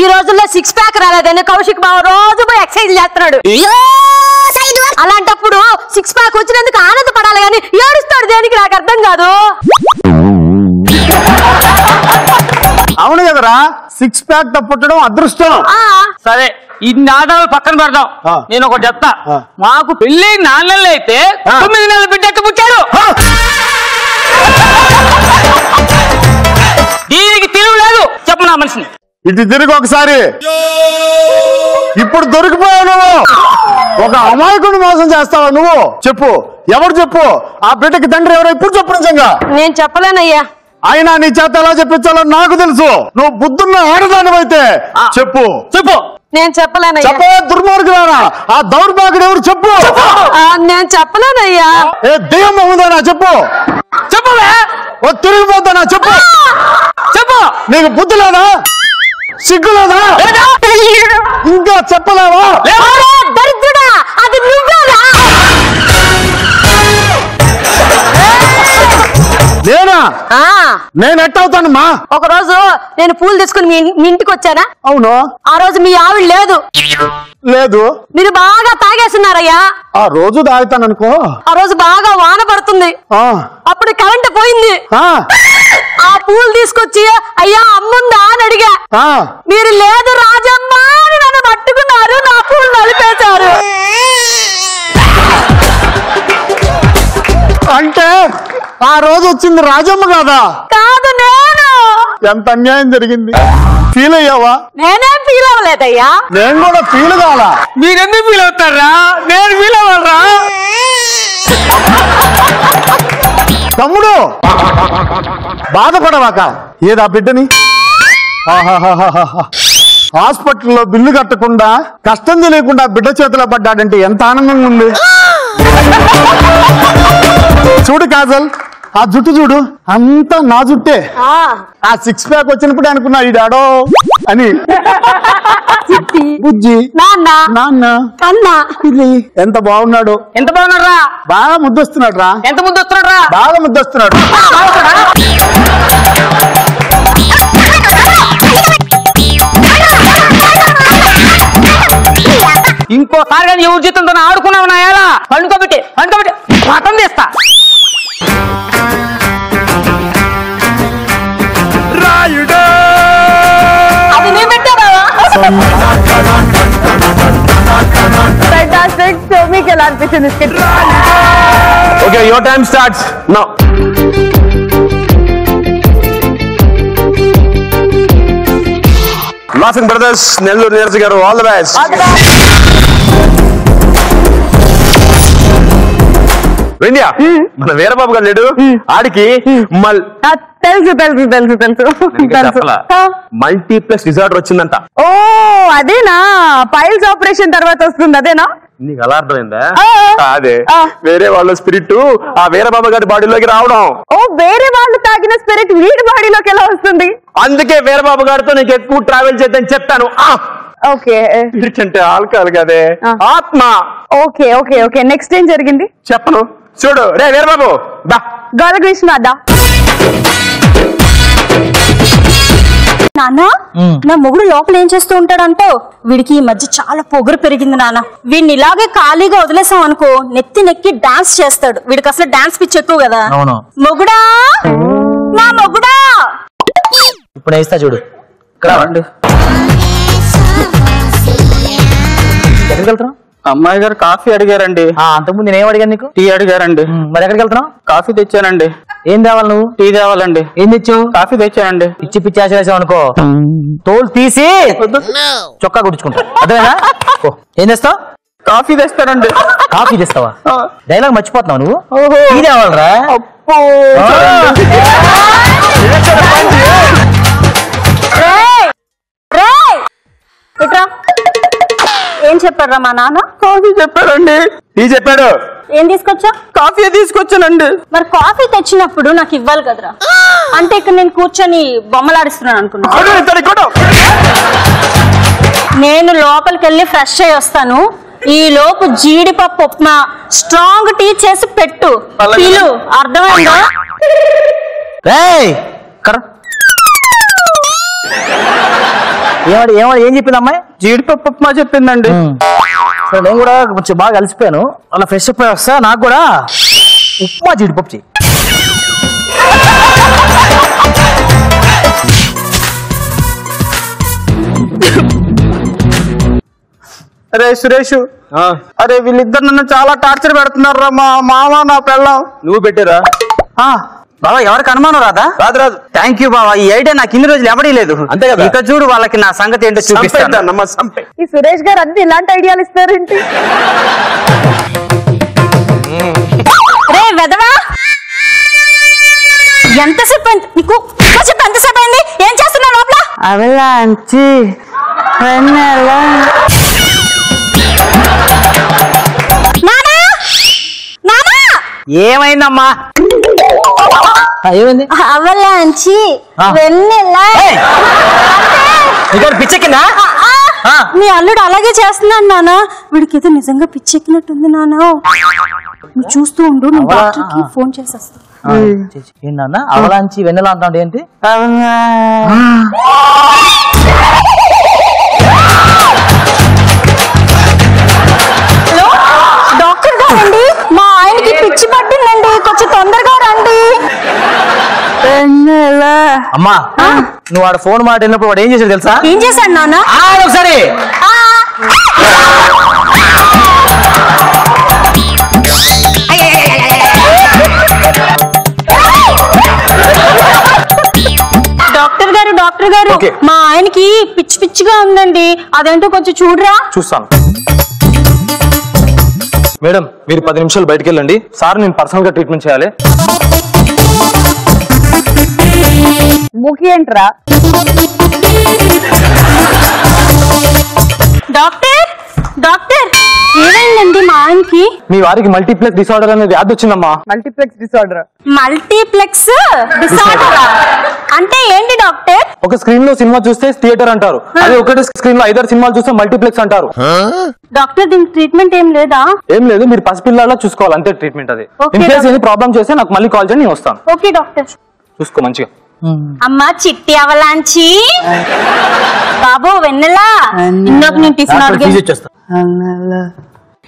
Speaker 4: ఈ రోజుల్లో సిక్స్ ప్యాక్ రాలేదని కౌశిక్ బాబు రోజు పోయి ఎక్సర్సైజ్ చేస్తున్నాడు. అలాంటప్పుడు సిక్స్ ప్యాక్ వచ్చినందుకు ఆనందపడాలి కానీ ఏడుస్తాడు దేనికి నాకు అర్థం కాదు.
Speaker 5: కదరా సిక్స్ ప్యాక్తో పుట్టడం అదృష్టం.
Speaker 4: ఆ.
Speaker 7: సరే ఇన్ని ఆధారాలు పక్కన పెడదాం. నేను ఒకటి చెప్తా. మాకు పెళ్ళి నాలుగు నెలలు అయితే. తొమ్మిది నెలల బిడ్డ పుట్టాడు? దీనికి తెలివి లేదు. చెప్పు నా మనిషిని.
Speaker 5: ఇటు తిరిగి ఒకసారి. ఇప్పుడు దొరికిపోయావు నువ్వు. ఒక అమాయకుడిని మోసం చేస్తావా నువ్వు? చెప్పు. ఎవరు చెప్పు? ఆ బిడ్డకి తండ్రి ఎవరో ఇప్పుడు చెప్పు నిజంగా.
Speaker 4: నేను చెప్పలేనయ్యా.
Speaker 5: అయినా నీ చేత ఎలా చెప్పించాలో నాకు తెలుసు. నువ్వు బుద్ధున్న ఆడదానివైతే. చెప్పు.
Speaker 7: చెప్పు.
Speaker 4: నేను చెప్పలేనయ్యా.
Speaker 5: చెప్పే దుర్మార్గులారా. ఆ దౌర్భాగ్యుడు ఎవరు చెప్పు.
Speaker 4: నేను చెప్పలేనయ్యా.
Speaker 5: ఏ దెయ్యం ఉందానా చెప్పు.
Speaker 7: చెప్పవే.
Speaker 5: ఓ తిరిగిపోతానా చెప్పు.
Speaker 7: చెప్పు.
Speaker 5: నీకు బుద్ధి లేదా? సిగ్గులేదా ఇంకా చెప్పలేవా?
Speaker 10: దరిద్రుడా అది నువ్వేరా
Speaker 5: నేనా?
Speaker 10: ఆ,
Speaker 5: నేను ఎట్టవుతాను మా
Speaker 10: ఒక రోజు నేను పూలు తీసుకుని మీ ఇంటికి వచ్చానా?
Speaker 5: అవును.
Speaker 10: ఆ రోజు మీ ఆవిడ లేదు.
Speaker 5: లేదు.
Speaker 10: మీరు బాగా తాగేస్తున్నారయ్యా.
Speaker 5: ఆ రోజు తాగుతాను అనుకో
Speaker 10: ఆ రోజు బాగా వాన పడుతుంది. అప్పుడు కరెంట్ పోయింది.
Speaker 5: ఆ,
Speaker 10: ఆ పూలు తీసుకొచ్చి అయ్యా అమ్ముందా? అని అడిగా. మీరు లేదు రాజమ్మ అని నన్ను పట్టుకున్నారు నా పూలు నలిపేశారు.
Speaker 5: అంటే ఆ రోజు వచ్చింది రాజమ్మ కాదా.
Speaker 10: కాదు నేను.
Speaker 5: ఎంత అన్యాయం జరిగింది? ఫీల్ అయ్యావా?
Speaker 10: నేనేం ఫీల్ అవ్వలేదయ్యా.
Speaker 5: నేను కూడా ఫీల్ కావాలా
Speaker 7: మీరెందుకు ఫీల్ అవుతారా? నేను ఫీల్ అవ్వరా?
Speaker 5: తమ్ముడు బాధపడవాక ఏదా బిడ్డని? ఆహాహాహాహా. హాస్పిటల్లో బిల్లు కట్టకుండా కష్టం తెలియకుండా బిడ్డ చేతిలో పడ్డాడంటే ఎంత ఆనందంగా ఉంది. చూడు కాజల్ ఆ జుట్టు చూడు అంతా నా జుట్టే.
Speaker 10: ఆ,
Speaker 5: ఆ సిక్స్ ప్యాక్ వచ్చినప్పుడు అనుకున్నా ఈ డాడో అని. బుజ్జి.
Speaker 10: నాన్న.
Speaker 5: నాన్న.
Speaker 10: కన్నా.
Speaker 5: పిల్లి ఎంత బాగున్నాడు.
Speaker 7: ఎంత బాగున్నారా
Speaker 5: బాగా ముద్దొస్తున్నాడు రా
Speaker 7: ఎంత ముందు వస్తున్నారా
Speaker 5: బాగా ముద్దొస్తున్నాడు.
Speaker 7: ఇంకోసారి కానీ ఎవరి జీతంతో ఆడుకున్నావు నా ఎలా? పండుకోబెట్టి పండుకోబెట్టి మతం తీస్తా.
Speaker 2: రాయుడు.
Speaker 10: అది నేను పెట్టానా?
Speaker 6: ఫెంటాస్టిక్ సో మీకు ఎలా అనిపించింది skit
Speaker 2: okay your time starts now laughing brothers Nellore Neeraj గారు ఆల్ ద బెస్ట్ వెండియా? మన వీరబాబు గారు లేడు. ఆడికి మల్
Speaker 6: తెలుసు తెలుసు తెలుసు తెలుసు. తెలుసు.
Speaker 2: మల్టీప్లెక్స్ డిజార్డర్ వచ్చిందంట.
Speaker 6: ఓ అదేనా? పైల్స్ ఆపరేషన్ తర్వాత వస్తుంది అదేనా?
Speaker 2: నీకు అలా అర్థమైందా. అదే. వేరే వాళ్ళ స్పిరిట్ ఆ వీరబాబు గారి బాడీలోకి రావడం.
Speaker 6: ఓ వేరే వాళ్ళు తాగిన స్పిరిట్ వీడి బాడీలోకి ఎలా వస్తుంది?
Speaker 2: అందుకే వీరబాబు గారితో నీకు ఎక్కువ ట్రావెల్ చేద్దని చెప్పాను
Speaker 6: ఓకే.
Speaker 2: అంటే ఆల్కహాల్ కదే. ఆత్మ.
Speaker 6: Okay okay okay. నెక్స్ట్ ఏం జరిగింది?
Speaker 2: చెప్పను. చూడు రే వీరబాబు దా
Speaker 6: గోలకృష్ణ అద్దా
Speaker 10: నాన్న నా మొగుడు లోపల ఏం చేస్తూ ఉంటాడంటో? వీడికి ఈ మధ్య చాలా పొగరు పెరిగింది నాన్న. వీడిని ఇలాగే ఖాళీగా వదిలేసాం అనుకో నెత్తి నెక్కి డాన్స్ చేస్తాడు. వీడికి అసలు డాన్స్ పిచ్చి ఎక్కువ కదా.
Speaker 5: అవును.
Speaker 10: మొగుడా? నా మొగుడా?
Speaker 5: ఇప్పుడు వేస్తా చూడు. ఇక్కడ రండి ఎక్కడికి వెళ్తున్నావు?
Speaker 7: అమ్మాయి గారు కాఫీ అడిగారండి.
Speaker 5: అంతకుముందు నేను ఏం అడిగాను నీకు?
Speaker 7: టీ అడిగారండి.
Speaker 5: మరి ఎక్కడికి వెళ్తున్నావు?
Speaker 7: కాఫీ తెచ్చానండి.
Speaker 5: ఏం తేవాలి నువ్వు?
Speaker 7: టీ తేవాలండి.
Speaker 5: ఏం తెచ్చావు?
Speaker 7: కాఫీ తెచ్చానండి.
Speaker 5: పిచ్చి పిచ్చి ఆశ అనుకో. తోలు తీసి చొక్కా కుట్టించుకుంటా. అదేనా ఓ, ఏం తెస్తావు?
Speaker 7: కాఫీ తెస్తానండి.
Speaker 5: కాఫీ తెస్తావా?
Speaker 7: ఆ.
Speaker 5: డైలాగ్ మర్చిపోతున్నావు నువ్వు. టీ తేవాలరా?
Speaker 7: అప్పో
Speaker 10: రేయ్! రేయ్! ఇట్రా ఏం చెప్పారా మా నాన్న?
Speaker 7: కాఫీ చెప్పారండి
Speaker 2: టీ చెప్పాడు.
Speaker 10: ఏం తీసుకొచ్చా?
Speaker 7: కాఫీ తీసుకొచ్చానండి.
Speaker 10: మరి కాఫీ తెచ్చినప్పుడు నాకు ఇవ్వాలి కదరా. అంటే ఇక్కడ నేను కూర్చొని బొమ్మలాడిస్తున్నాను అనుకున్నా.
Speaker 2: కొడు, ఇతడి కొడు.
Speaker 10: నేను లోపలికి వెళ్ళి ఫ్రెష్ అయ్యి వస్తాను. ఈ లోపు జీడిపప్పు ఉప్మా స్ట్రాంగ్ టీ చేసి పెట్టు.
Speaker 7: అలాగే.
Speaker 10: పిలు అర్థమైందా?
Speaker 5: రేయ్ కర ఏమడి ఏమడి ఏం చెప్పింది అమ్మాయి
Speaker 7: జీడిపప్పు ఉప్మా చెప్పిందండి
Speaker 5: సో నేను కూడా కొంచెం బాగా కలిసిపోయాను. అలా ఫ్రెష్ అప్ అయి వస్తా నాకు కూడా ఉప్మా జీడిపప్పు చెయ్యి.
Speaker 7: అరే సురేష్. అరే వీళ్ళిద్దరు నన్ను చాలా టార్చర్ పెడుతున్నారు మా మామ నా పెళ్ళం.
Speaker 2: నువ్వు పెట్టారా.
Speaker 7: బాబా ఎవరికి అనుమానం రాదా?
Speaker 2: రాదు రాదు.
Speaker 7: థ్యాంక్ యూ బాబా. ఈ ఐడియా నాకు ఇన్ని రోజులు ఎవడీ లేదు.
Speaker 2: అంతే కదా.
Speaker 7: ఇక చూడు వాళ్ళకి నా సంగతి ఏంటో చూపిస్తాను.
Speaker 6: ఈ సురేష్ గారు అన్ని ఇలాంటి ఐడియాలు ఇస్తారేంటి?
Speaker 10: రే వెదవా ఎంతసేపు అయింది? నీకు చెప్పు ఎంతసేపు అయింది? ఏం చేస్తున్నావు లోపల?
Speaker 6: అవలాంచి
Speaker 10: నానా! నానా!
Speaker 7: ఏమైందమ్మా?
Speaker 5: ఏమైంది?
Speaker 10: అవలాంచి
Speaker 5: ఆ.
Speaker 10: వెన్నెల?
Speaker 11: పిచ్చెక్కిందా.
Speaker 10: మీ అల్లుడు అలాగే చేస్తున్నాడు నాన్న. వీడికి ఏదో నిజంగా పిచ్చెక్కినట్టుంది నాన్న. నువ్వు చూస్తూ ఉండు డాక్టర్కి ఫోన్ చేసేస్తా.
Speaker 11: ఏంటన్నా అవలాంచి వెన్నెల అంటాడు ఏంటి?
Speaker 10: హలో? డాక్టర్ గారండి. మా ఆయనకి పిచ్చి పట్టిందండి. కొంచెం తొందరగా రండి.
Speaker 11: అమ్మా నువ్వు వాడు ఫోన్ మాట వెళ్ళినప్పుడు వాడు ఏం చేశాడు తెలుసా?
Speaker 10: ఏం చేశాడు నాన్న?
Speaker 11: ఒకసారి!
Speaker 10: డాక్టర్ గారు డాక్టర్ గారు. మా ఆయనకి పిచ్చి పిచ్చిగా ఉందండి. అదేంటో కొంచెం చూడరా.
Speaker 11: చూస్తాను. మేడం మీరు పది నిమిషాలు బయటికి వెళ్ళండి. సార్ నేను పర్సనల్గా ట్రీట్మెంట్ చేయాలి.
Speaker 6: ముఖి ఏంట్రా
Speaker 10: డాక్టర్? డాక్టర్? ఏమైందండి మా ఆయనకి?
Speaker 11: మీ వారికి మల్టీప్లెక్స్ డిసార్డర్ అనే వ్యాధి వచ్చిందమ్మా.
Speaker 6: Multiplex disorder?
Speaker 10: Multiplex disorder? అంటే ఏంటి డాక్టర్?
Speaker 11: ఒక స్క్రీన్లో సినిమా చూస్తే థియేటర్ అంటారు. అదే ఒకటి స్క్రీన్లో ఐదారు సినిమాలు చూస్తే మల్టీప్లెక్స్ అంటారు.
Speaker 10: డాక్టర్ దీనికి ట్రీట్మెంట్ ఏం లేదా?
Speaker 11: ఏం లేదు మీరు పసిపిల్లలా చూసుకోవాలి అంతే ట్రీట్మెంట్ అది. In case. ఏది ప్రాబ్లం చేస్తే నాకు మళ్ళీ కాల్ చేయండి నేను వస్తాను.
Speaker 10: Okay doctor.
Speaker 11: చూసుకో మంచిగా.
Speaker 10: అమ్మా చిట్టి అవలాంచి. బాబు వెన్నెలా? ఇందాక నేను టిఫిన్ అడిగాను.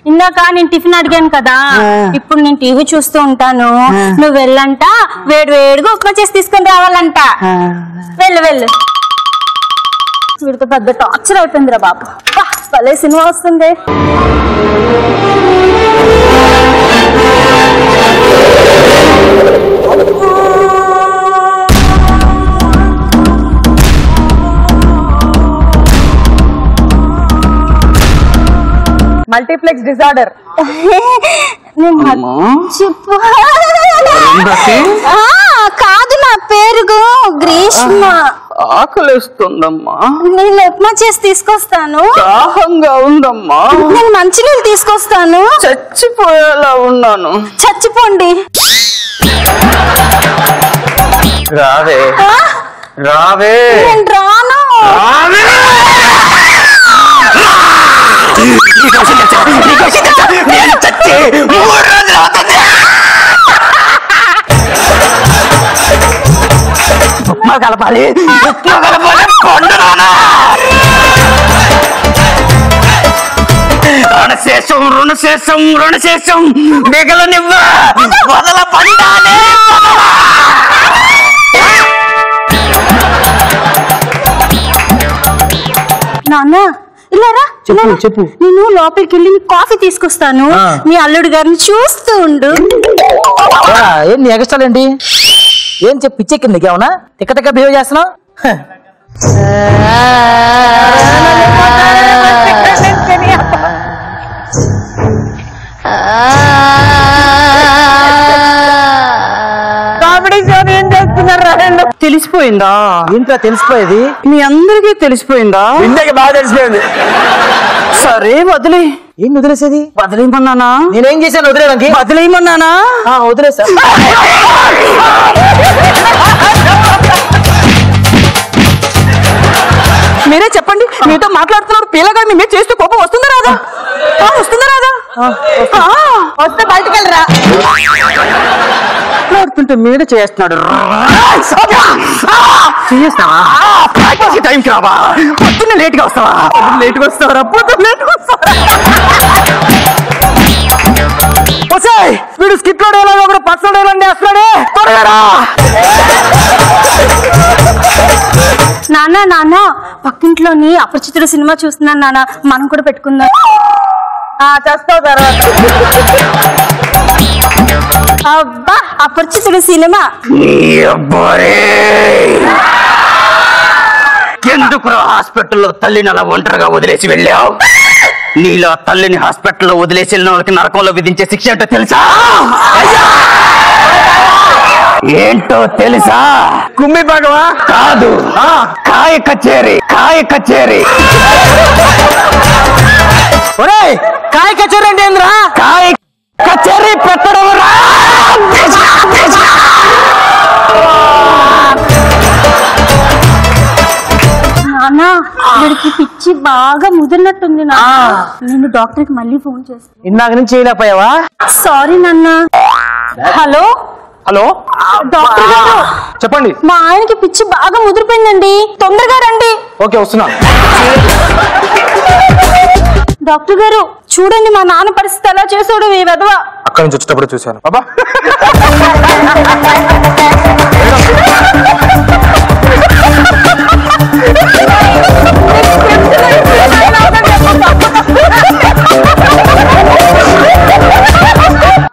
Speaker 10: ఇందాక నేను టిఫిన్ అడిగాను కదా. ఇప్పుడు నేను టీవీ చూస్తూ ఉంటాను. నువ్వు వెళ్ళంట. వేడి వేడిగా ఉప్మా చేసి తీసుకొని రావాలంట. వెళ్ళు వెళ్ళు. వీడితో పెద్ద టార్చర్ అయిపోయిందిరా బాబు. భలే సినిమా వస్తుంది.
Speaker 6: మల్టీప్లెక్స్ డిసార్డర్
Speaker 10: చెప్పు ఆ, కాదు నా పేరుగు గ్రీష్మ.
Speaker 12: ఆకలిస్తుందమ్మా.
Speaker 10: నేను ఉప్మా చేసి తీసుకొస్తాను?
Speaker 12: దాహంగా ఉందమ్మా.
Speaker 10: నేను మంచినీళ్ళు తీసుకొస్తాను.
Speaker 12: చచ్చిపోయేలా ఉన్నాను.
Speaker 10: చచ్చిపోండి.
Speaker 11: రావే.
Speaker 10: ఆ,
Speaker 11: రావే.
Speaker 10: నేను రాను.
Speaker 11: ఉప్మా కలపాలి ఉప్మా కలపాలి కొండరానా రుణశేషం రుణశేషం రుణశేషం మిగలనివ్వ వదల పండాలి
Speaker 10: నాన్న ఇలారా
Speaker 11: చెప్పు.
Speaker 10: నేను లోపలికి వెళ్ళి నీకు కాఫీ తీసుకొస్తాను.
Speaker 11: ఆ.
Speaker 10: మీ అల్లుడు గారిని చూస్తూ ఉండు.
Speaker 11: ఏం నీ ఎగస్ట్రాలు ఏంటి? ఏం చెప్పి పిచ్చెక్కింది నీకేమన్నా? తిక్క తిక్క బిహేవ్ చేస్తున్నావు?
Speaker 6: కామెడీ షో ఏం చేస్తున్నారా రెండు తెలిసిపోయిందా?
Speaker 11: ఇంట్లో తెలిసిపోయేది?
Speaker 6: మీ అందరికీ తెలిసిపోయిందా?
Speaker 11: ఇందాక బాగా తెలిసిపోయింది.
Speaker 6: సరే వదిలే.
Speaker 11: ఏం వదిలేసేది?
Speaker 6: వదిలేయమన్నానా?
Speaker 11: నేనేం చేశాను వదిలేడానికి
Speaker 6: వదిలేయమన్నానా?
Speaker 11: వదిలేసా.
Speaker 6: మీరే చెప్పండి. మీతో మాట్లాడుతున్నాడు పిల్లగా మీ మీద చేస్తూ కోపం వస్తుందా రాదా? వస్తుందా రాదా? వస్తే బయటకు వెళ్ళరా మాట్లాడుతుంటే మీద చేస్తున్నాడు.
Speaker 11: చేస్తావా? టైంకి రావా? పొద్దున్న లేట్గా వస్తావా
Speaker 6: లేట్గా వస్తావరా పొద్దున్న లేట్గా
Speaker 11: వస్తాయ్ వీడు స్కిట్లో డైలాగ్ ఒకటి పర్సనల్ డైలాగ్ వేస్తున్నాడే త్వరగా.
Speaker 10: నాన్న నాన్న పక్కింట్లోని అపరిచితుడు సినిమా చూస్తున్నాను నాన్న. మనం కూడా పెట్టుకుందాం.
Speaker 6: ఆ, చేస్తావు తర్వాత.
Speaker 10: అబ్బా అపరిచితుడు సినిమా.
Speaker 12: ఎందుకు హాస్పిటల్లో తల్లిని అలా ఒంటరిగా వదిలేసి వెళ్ళావు? నీలో తల్లిని హాస్పిటల్లో వదిలేసి వెళ్ళిన వాళ్ళకి నరకంలో విధించే శిక్ష ఏంటో తెలుసా? ఏంటో తెలుసా?
Speaker 11: కుమ్మి భాగవా
Speaker 12: కాదు. కాయ కచేరి కాయ కచేరి.
Speaker 11: ఒరేయ్ కాయ కచేరీ అంటే ఏంద్రా?
Speaker 12: కాయ కచేరి పెట్టడం రా
Speaker 10: నాన్న వీడికి పిచ్చి బాగా ముదిరినట్టుంది నా నేను డాక్టర్కి మళ్ళీ ఫోన్ చేస్తాను
Speaker 12: ఇందాక నుంచి చేయలేకపోయావా?
Speaker 10: సారీ నాన్న. హలో?
Speaker 12: హలో?
Speaker 10: డాక్టర్ గారు.
Speaker 12: చెప్పండి.
Speaker 10: మా ఆయనకి పిచ్చి బాగా ముదిరిపోయిందండి. తొందరగా రండి.
Speaker 12: ఓకే వస్తున్నా.
Speaker 10: డాక్టర్ గారు చూడండి మా నాన్న పరిస్థితి ఎలా చేసాడు ఈ వెధవ.
Speaker 12: అక్కడి నుంచి వచ్చేటప్పుడు చూశాను. బాబా.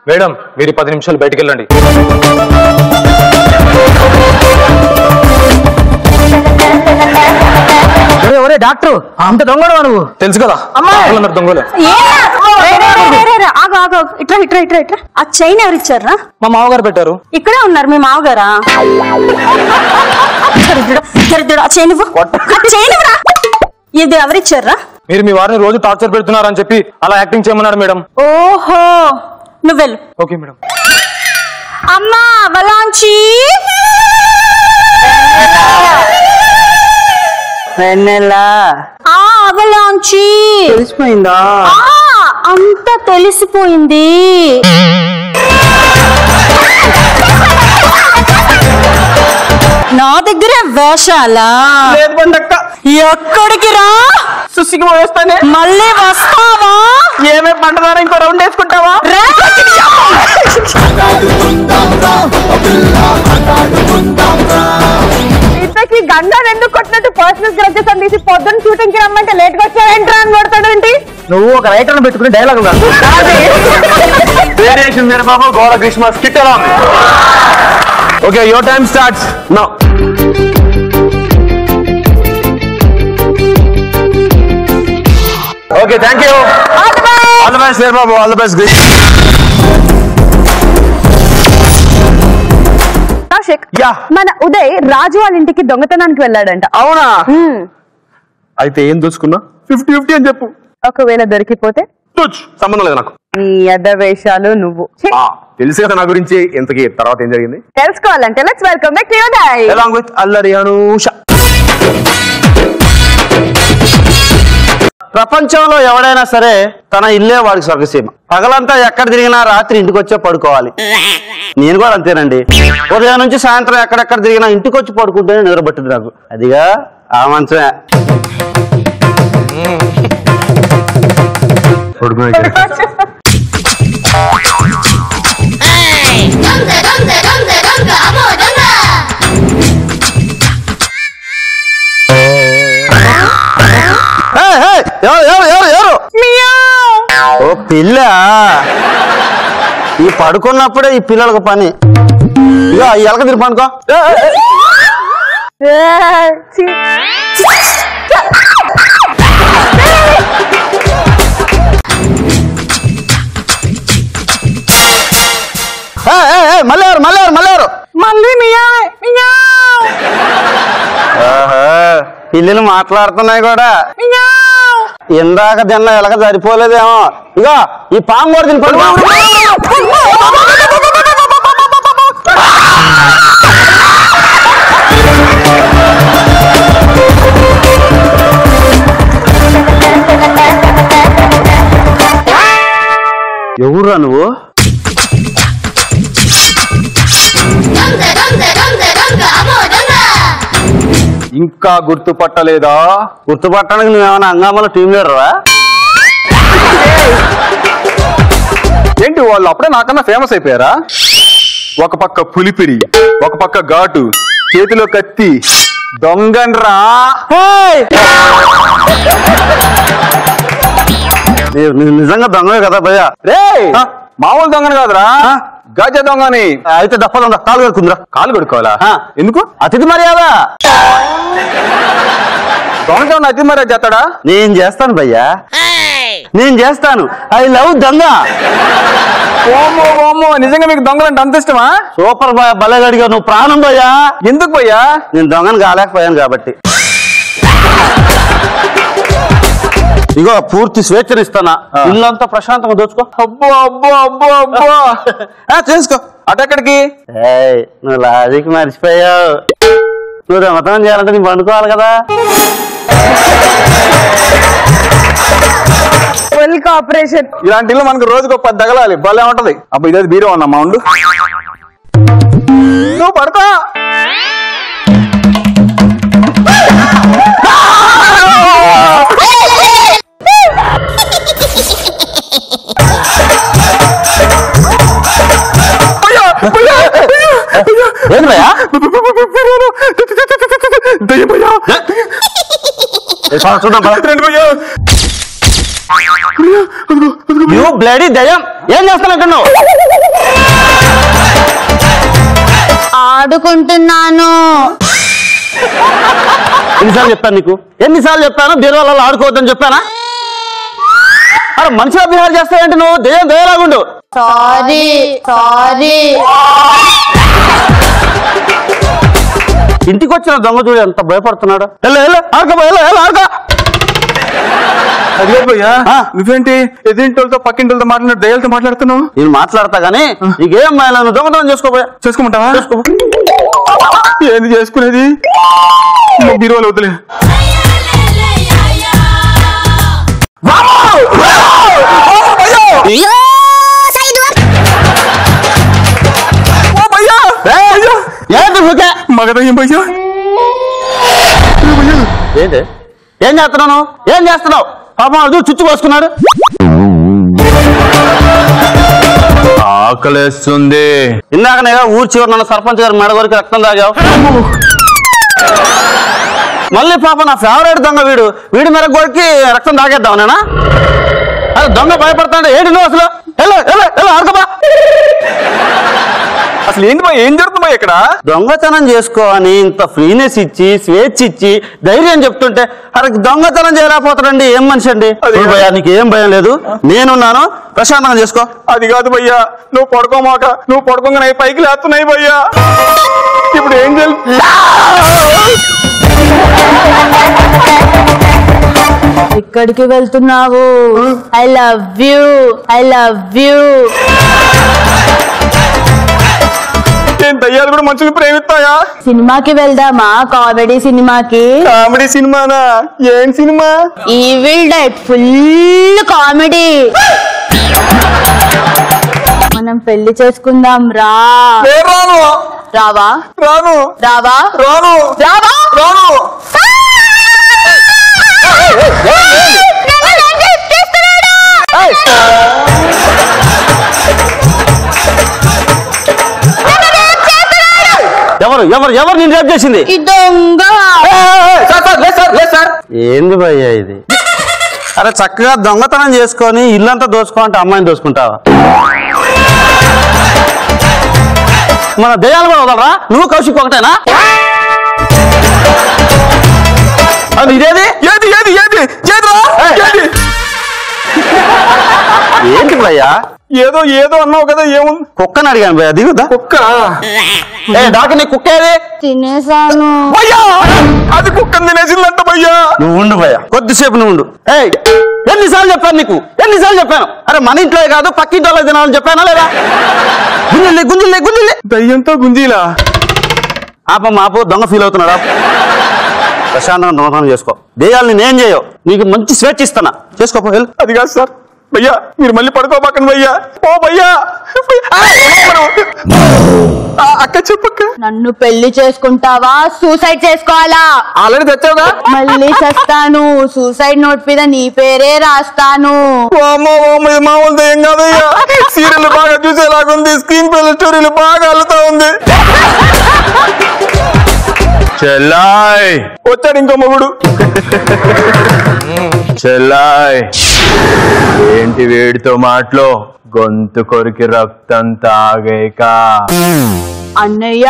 Speaker 12: మేడం మీరు పది నిమిషాలు బయటికి వెళ్ళండి ఒరే డాక్టర్ అంత దొంగడు నువ్వు? తెలుసు కదా అందరు దొంగలు
Speaker 10: ఆగు ఆగు ఇట్రా ఆ చైన్ ఎవరు ఇచ్చారా
Speaker 12: మా మామగారు పెట్టారు.
Speaker 10: ఇక్కడే ఉన్నారు మీ ఆ చైన్ చైన్? ఇది ఎవరిచ్చారా?
Speaker 12: మీరు మీ వారిని రోజు టార్చర్ పెడుతున్నారని చెప్పి అలా యాక్టింగ్ చేయమన్నాడు మేడం.
Speaker 10: ఓహో నువ్వు వెళ్ళు.
Speaker 12: Okay madam.
Speaker 10: అమ్మా అవలాంచి ఆ అవలాంచి
Speaker 6: తెలిసిపోయిందా?
Speaker 10: ఆ అంతా తెలిసిపోయింది. నా దగ్గరే వేషాలా?
Speaker 6: లేదు బండక్క.
Speaker 10: ఎక్కడికి రా?
Speaker 6: సుసికి పోయేస్తానే.
Speaker 10: మళ్ళీ వస్తావా?
Speaker 6: ఏమే పంటదారా ఇంకో రౌండ్ వేసుకుంటావా. ఇంతకీ గంగా ఎందుకు కొట్టినట్టు పర్సనల్ గ్రడ్జెస్ అని తీసి పొద్దున్న షూటింగ్కి రమ్మంటే లేట్గా వచ్చావేంట్రా అని కొడతాడేంటి
Speaker 12: నువ్వు ఒక రైటర్ పెట్టుకుని డైలాగ్ వేరియేషన్ మీరు బాబు గోడ క్రిస్మస్ కిట్ ఎలా okay your time starts now okay thank you all the best Babu all the best
Speaker 6: Kaushik
Speaker 12: yeah
Speaker 6: మన ఉదయ్ రాజు వాళ్ళ ఇంటికి దొంగతనానికి వెళ్ళాడంట.
Speaker 12: అవునా.
Speaker 13: అయితే ఏం దోచుకున్నా? ఫిఫ్టీ ఫిఫ్టీ అని చెప్పు.
Speaker 6: ఒకవేళ దొరికిపోతే?
Speaker 13: సంబంధం లేదు నాకు.
Speaker 6: నీ అడ్డ వేషాలు నువ్వు. ఛీ,
Speaker 13: తెలుసు కదా నా గురించి. ఇంతకీ తర్వాత ఏం జరిగింది?
Speaker 6: తెలుసుకోవాలంటే let's welcome back to Uday
Speaker 12: ప్రపంచంలో ఎవడైనా సరే తన ఇల్లే వాడికి స్వర్గసీమ. పగలంతా ఎక్కడ తిరిగినా రాత్రి ఇంటికి వచ్చే పడుకోవాలి. నేను కూడా అంతేనండి. ఉదయం నుంచి సాయంత్రం ఎక్కడెక్కడ తిరిగినా ఇంటికి వచ్చి పడుకుంటేనే నిద్రపట్టింది నాకు. అదిగా ఆ మంచమే పడుకునే ఎవరు ఎవరు ఎవరు ఎవరు? ఓ పిల్ల! ఈ పడుకున్నప్పుడే ఈ పిల్లలకు పని. ఈ ఎలక తిరిగి ఏయ్.
Speaker 6: ఛీ.
Speaker 12: ఏయ్, ఏయ్, ఏయ్, మళ్ళీ పిల్లలు మాట్లాడుతున్నాయి కూడా.
Speaker 6: మియావ్
Speaker 12: ఇందాక తిన్న ఎలాగ సరిపోలేదేమో. ఇగో ఈ పాము కూడా తిని పడుకో. ఎవరురా నువ్వు?
Speaker 13: ఇంకా గుర్తుపట్టలేదా?
Speaker 12: గుర్తుపట్టడానికి నువ్వేమైనా హంగామాలో టీం లీడరా
Speaker 13: ఏంటి వాళ్ళు అప్పుడే నాకన్నా ఫేమస్ అయిపోయారా? ఒక పక్క పులిపిరి ఒక పక్క ఘాటు చేతిలో కత్తి. దొంగన్రా?
Speaker 12: నిజంగా దొంగవే కదా భయ్యా?
Speaker 13: రే మామూలు దొంగని కాదురా? గజ దొంగని.
Speaker 12: అయితే దప్ప దొంగ కాలు కడుకుందిరా
Speaker 13: కాలు కొడుకోవాలా. ఎందుకు?
Speaker 12: అతిథి మర్యాద.
Speaker 13: దొంగ అతి మరి చేస్తాడా?
Speaker 12: నేను చేస్తాను భయ్యా. నేను చేస్తాను. ఐ లవ్ దొంగ.
Speaker 13: ఓమో ఓమో నిజంగా మీకు దొంగలంటే అంత ఇష్టమా?
Speaker 12: సూపర్ బాయ్ బల్లెగడిగా నువ్వు ప్రాణం భయ్యా.
Speaker 13: ఎందుకు పోయా
Speaker 12: నేను దొంగను కాలేకపోయాను కాబట్టి. ఇగో పూర్తి స్వేచ్ఛనిస్తానా ఇల్లంతా ప్రశాంతంగా దోచుకో.
Speaker 13: అబ్బో అబ్బో అబ్బో అబ్బో.
Speaker 12: చేసుకో.
Speaker 13: అటెక్కడికి
Speaker 12: ఏయ్, నువ్వు లాజిక్ మర్చిపోయావు. నువ్వు దొంగతనం చేయాలంటే నీ పండుకోవాలి కదా.
Speaker 6: ఫుల్
Speaker 13: ఇలాంటి ఇల్లు మనకు రోజుకు పది తగలాలి. భలే ఉంటది. అబ్బా ఇదే బీరో అన్నమ్మా ఉండు. నువ్వు పడతా
Speaker 12: ఏంది
Speaker 13: దయ్యం
Speaker 12: ఏ, చూద్దాం బ్లడీ దయ్యం. నువ్వు?
Speaker 14: ఆడుకుంటున్నాను.
Speaker 12: ఎన్నిసార్లు చెప్పాను నీకు? ఎన్నిసార్లు చెప్పాను బీరువాళ్ళలో ఆడుకోవద్దని చెప్పానా అరే మనిషిగా బిహేవ్ చేస్తావేంటి నువ్వు? దయ్యం దయ్యలాగుండు.
Speaker 14: సారీ సారీ
Speaker 12: ఇంటికి వచ్చిన దొంగ చూడు ఎంత భయపడుతున్నాడు. వెళ్ళు వెళ్ళు ఆడుకో వెళ్ళు వెళ్ళు ఆడుకో
Speaker 13: అదిగో భయ్యా
Speaker 12: ఆ.
Speaker 13: నువ్వేంటి ఎదింటోళ్ళతో పక్కింటోళ్ళతో మాట్లాడిన దయ్యాలతో మాట్లాడుతున్నావు?
Speaker 12: నేను మాట్లాడతా గానీ నీకేం మాయలా నువ్వు దొంగతనం చేసుకోపోయా
Speaker 13: చేసుకోమంటావా? ఏంది చేసుకునేది? బీరువాలు వద్దులే
Speaker 12: ఏంటి ఊరికే?
Speaker 13: మగదయ్యం భయ్యా
Speaker 12: ఏంటి? ఏం చేస్తున్నావు? ఏం చేస్తున్నావు? పాపం అది చుచ్చు పోసుకున్నాడు
Speaker 13: ఆకలేస్తుంది.
Speaker 12: ఇందాకనే ఊరు చివరి నన్ను సర్పంచ్ గారు మెడ వరకు రక్తం తాగావు. మళ్ళీ పాప నా ఫేవరెట్ దొంగ వీడు. వీడి మెడ కొరికి రక్తం తాగేద్దాం నేనా? అరే దొంగ భయపడతాడు ఏంటి నువ్వు అసలు? వెళ్ళు వెళ్ళు వెళ్ళు ఆడుకోబా
Speaker 13: అసలు ఏంటి భయ్యా ఏం జరుగుతుంది ఇక్కడ?
Speaker 12: దొంగతనం చేసుకో అని ఇంత ఫ్రీనెస్ ఇచ్చి స్వేచ్ఛ ఇచ్చి ధైర్యం చెప్తుంటే అరే దొంగతనం చేయలేకపోతాడండి ఏం మనిషి అండి? భయ్యా నీకు ఏం భయం లేదు? నేనున్నాను ప్రశాంతంగా చేసుకో.
Speaker 13: అది కాదు భయ్యా నువ్వు పడుకోమాక నువ్వు పడుకోగానే పైకి లేస్తున్నాయి భయ్యా. ఇప్పుడు ఏం చేయాలి
Speaker 14: ఎక్కడికి వెళ్తున్నావు. I love you I love you
Speaker 13: దయ్యాలు కూడా మనుషులు ప్రేమిస్తాయా?
Speaker 14: సినిమాకి వెళ్దామా? కామెడీ సినిమాకి?
Speaker 13: కామెడీ సినిమానా? ఏం cinema?
Speaker 14: Evil Dead full comedy. మనం పెళ్ళి చేసుకుందాం రా.
Speaker 13: రాను?
Speaker 14: రావా?
Speaker 13: రాను.
Speaker 14: రావా?
Speaker 13: రాను.
Speaker 14: రావా?
Speaker 13: రాను.
Speaker 12: ఎవరు? ఎవరు? ఎవరు నేను రేపు చేసింది? ఏంది భయ్యా ఇది? అరే చక్కగా దొంగతనం చేసుకొని ఇల్లంతా దోసుకో అంటే అమ్మాయిని దోసుకుంటావా మన దయ్యాలు కూడా వదలరా? నువ్వు కౌశిక్ ఒకటేనా? అది ఇదేది?
Speaker 13: ఏది ఏది ఏది?
Speaker 12: ఏంటి భయ్యా?
Speaker 13: ఏదో ఏదో అన్నావు కదా ఏముంది
Speaker 12: కుక్కని అడిగాను భయ్యా దిగుదా
Speaker 13: కుక్క?
Speaker 12: ఏ డాక్టర్ నీ కుక్క ఏది
Speaker 14: తినేసాను.
Speaker 13: భయ్యా! అది కుక్కని తినేసిందంట భయ్యా.
Speaker 12: నువ్వు ఉండు భయ్యా కొద్దిసేపు నువ్వు ఉండు. ఏయ్ ఎన్నిసార్లు చెప్పాను నీకు? ఎన్నిసార్లు చెప్పాను? అరే మన ఇంట్లో కాదు పక్కింటి తినాలని చెప్పానా లేదా? గుంజిల్లి గుంజిల్లి గుంజిల్లి.
Speaker 13: దయ్యంతో గుంజీలా?
Speaker 12: ఆపు దొంగ ఫీల్ అవుతున్నాడా? ప్రశాంతంగా దొంగతనం చేసుకో. దెయ్యాలు నేనేం చేయవు నీకు మంచి స్వేచ్ఛ ఇస్తానా చేసుకోపో వెళ్ళు.
Speaker 13: అది కాదు సార్. భయ్యా మీరు మళ్ళీ పడుకోబాకండి భయ్యా. ఓ భయ్యా. అక్క చెప్పక్క
Speaker 14: నన్ను పెళ్ళి చేసుకుంటావా? సూసైడ్ చేసుకోవాలా?
Speaker 13: ఆల్రెడీ తెచ్చావుగా?
Speaker 14: మళ్ళీ చస్తాను. సూసైడ్ నోట్ మీద నీ పేరే రాస్తాను.
Speaker 13: మామూలు కాదయ్యా సీరియల్ బాగా చూసేలాగుంది. స్క్రీన్ ప్లే స్టోరీలు బాగా అల్లుతా ఉంది.
Speaker 15: చెల్లాయ్.
Speaker 13: వచ్చాడు ఇంకో మొగుడు.
Speaker 15: చెల్లాయ్. ఏంటి వేడితో మాటలో? గొంతు కొరికి రక్తం తాగేక.
Speaker 14: అన్నయ్య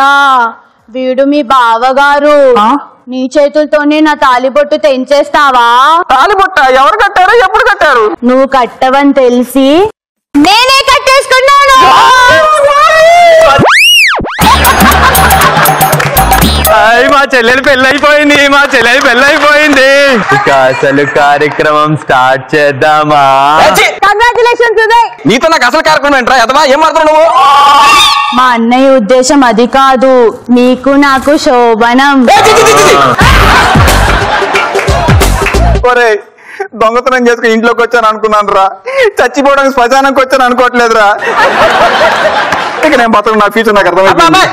Speaker 14: వీడు మీ బావగారు. నీ చేతులతోనే నా తాలిబొట్టు తెంచేస్తావా?
Speaker 13: తాలిబొట్ట ఎవరు కట్టారు? ఎప్పుడు కట్టారు?
Speaker 14: నువ్వు కట్టవని తెలిసి నేనే కట్టేసుకున్నాను.
Speaker 15: అయ్ మా చెల్లెలు పెళ్ళైపోయింది మా చెల్లెలు పెళ్ళైపోయింది ఇక అసలు కార్యక్రమం స్టార్ట్ చేద్దామా
Speaker 14: కంగ్రాచులేషన్స్ ఉదయ్
Speaker 13: నీతో నాకు అసలు కార్యక్రమం ఏంట్రా ఎదవా ఏం మాత్రం నువ్వు
Speaker 14: మా అన్నయ్య ఉద్దేశం అది కాదు నీకు నాకు శోభనం
Speaker 13: ఒరే దొంగతనం చేసుకుని ఇంట్లోకి వచ్చాను అనుకున్నాను రా చచ్చిపోవడానికి శ్మశానానికి వచ్చాను అనుకోవట్లేదురా ఇక నేను బతకను నా ఫ్యూచర్ నాకు అర్థమైంది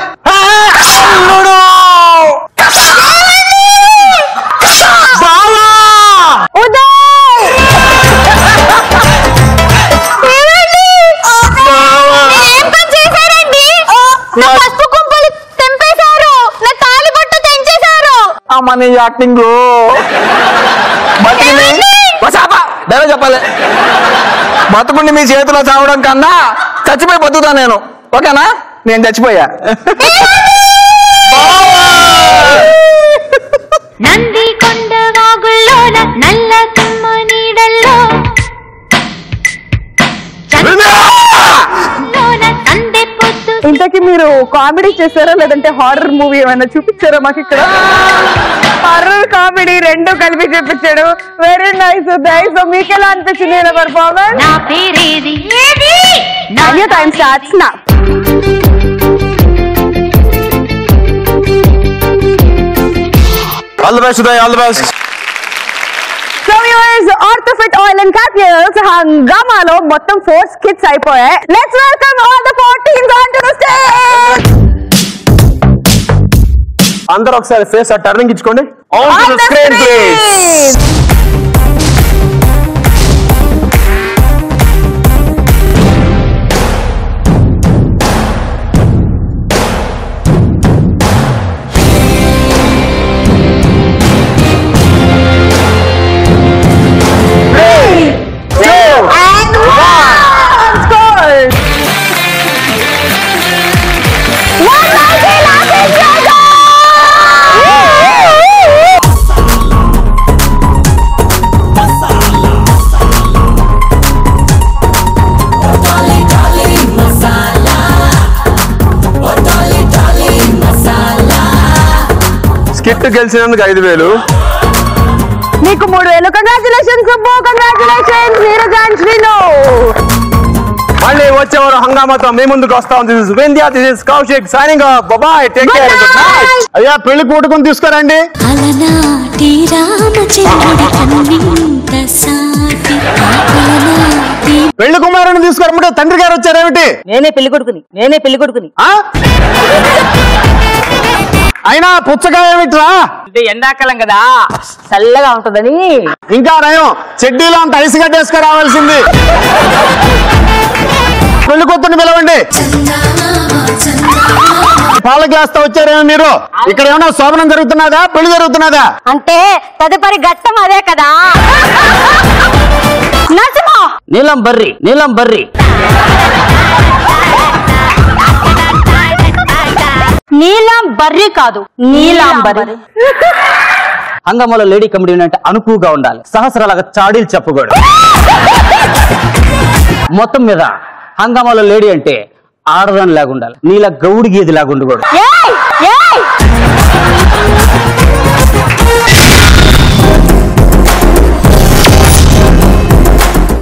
Speaker 13: యాక్టింగ్ డైలాగ్ చెప్పాలి. బతుకుండి మీ చేతిలో చావడం కన్నా చచ్చిపోయి బతుకుతా నేను. ఓకేనా? నేను చచ్చిపోయా.
Speaker 16: నీడల్లో పొద్దు
Speaker 12: ఇంతకీ మీరు కామెడీ చేశారా? లేదంటే హారర్ మూవీ ఏమైనా చూపించారా మాకు ఇక్కడ? హారర్ కామెడీ రెండు కలిపి చూపించాడు. వెరీ నైస్ నైస్ మీకు ఎలా అనిపించింది పర్ఫార్మెన్స్
Speaker 16: నా పేరేది? నా
Speaker 6: Your time starts now.
Speaker 13: All the best all the best
Speaker 6: so viewers Orthofit oil and క్యాపియల్స్ హంగామాలో మొత్తం ఫోర్ స్కిట్స్ అయిపోయాయి. Let's welcome all the four teams on to the stage
Speaker 5: అందరూ ఒకసారి ఫేస్ ఆ టర్నింగ్ ఇచ్చుకోండి.
Speaker 6: On the screen, And
Speaker 13: skit గెలిచినందుకు ఐదు వేలు.
Speaker 6: నీకు మూడు వేలు. Congratulation Subbu congratulation Neeraj and Srinu.
Speaker 5: మళ్ళీ వచ్చేవారు హంగామాతో మీ ముందుకు వస్తాం this is Vindhya this is Kaushik signing take. అయ్యా పెళ్ళి కూటుకుని తీసుకురండి.
Speaker 16: అలనాటి రామచంద్రుడి కన్నింత సాటి అలనాటి
Speaker 5: పెళ్ళి కుమారుని తీసుకురమ్మంటే తండ్రి గారు వచ్చారేమిటి?
Speaker 12: నేనే పెళ్ళి కొడుకుని నేనే పెళ్ళి కొడుకుని?
Speaker 5: అయినా పుచ్చకాయ ఏమిట్రా?
Speaker 12: ఎండాకాలం కదా చల్లగా ఉంటదని.
Speaker 5: ఇంకా నయం చెడ్డీలో అంత ఐస్ గడ్డేసుకు రావాల్సింది పెళ్ళి కూతుర్ని పిలవండి. పాల గ్లాస్తో వచ్చారేమో మీరు? ఇక్కడ ఏమైనా శోభనం జరుగుతున్నదా? పెళ్ళి జరుగుతున్నదా?
Speaker 6: అంటే తదుపరి ఘట్టం అదే కదా.
Speaker 12: నీలం బర్రి నీలం బర్రి.
Speaker 6: నీలం బర్రి కాదు నీలాంబరి.
Speaker 12: హంగమలో లేడీ కమెడీ అంటే అనుకువగా ఉండాలి. సహస్రాలుగా చాడీలు చెప్పకూడదు మొత్తం మీద హంగామాలో లేడీ అంటే ఆడదాని లాగుండాలి నీలా గౌడి గీది
Speaker 6: లాగుండకూడదు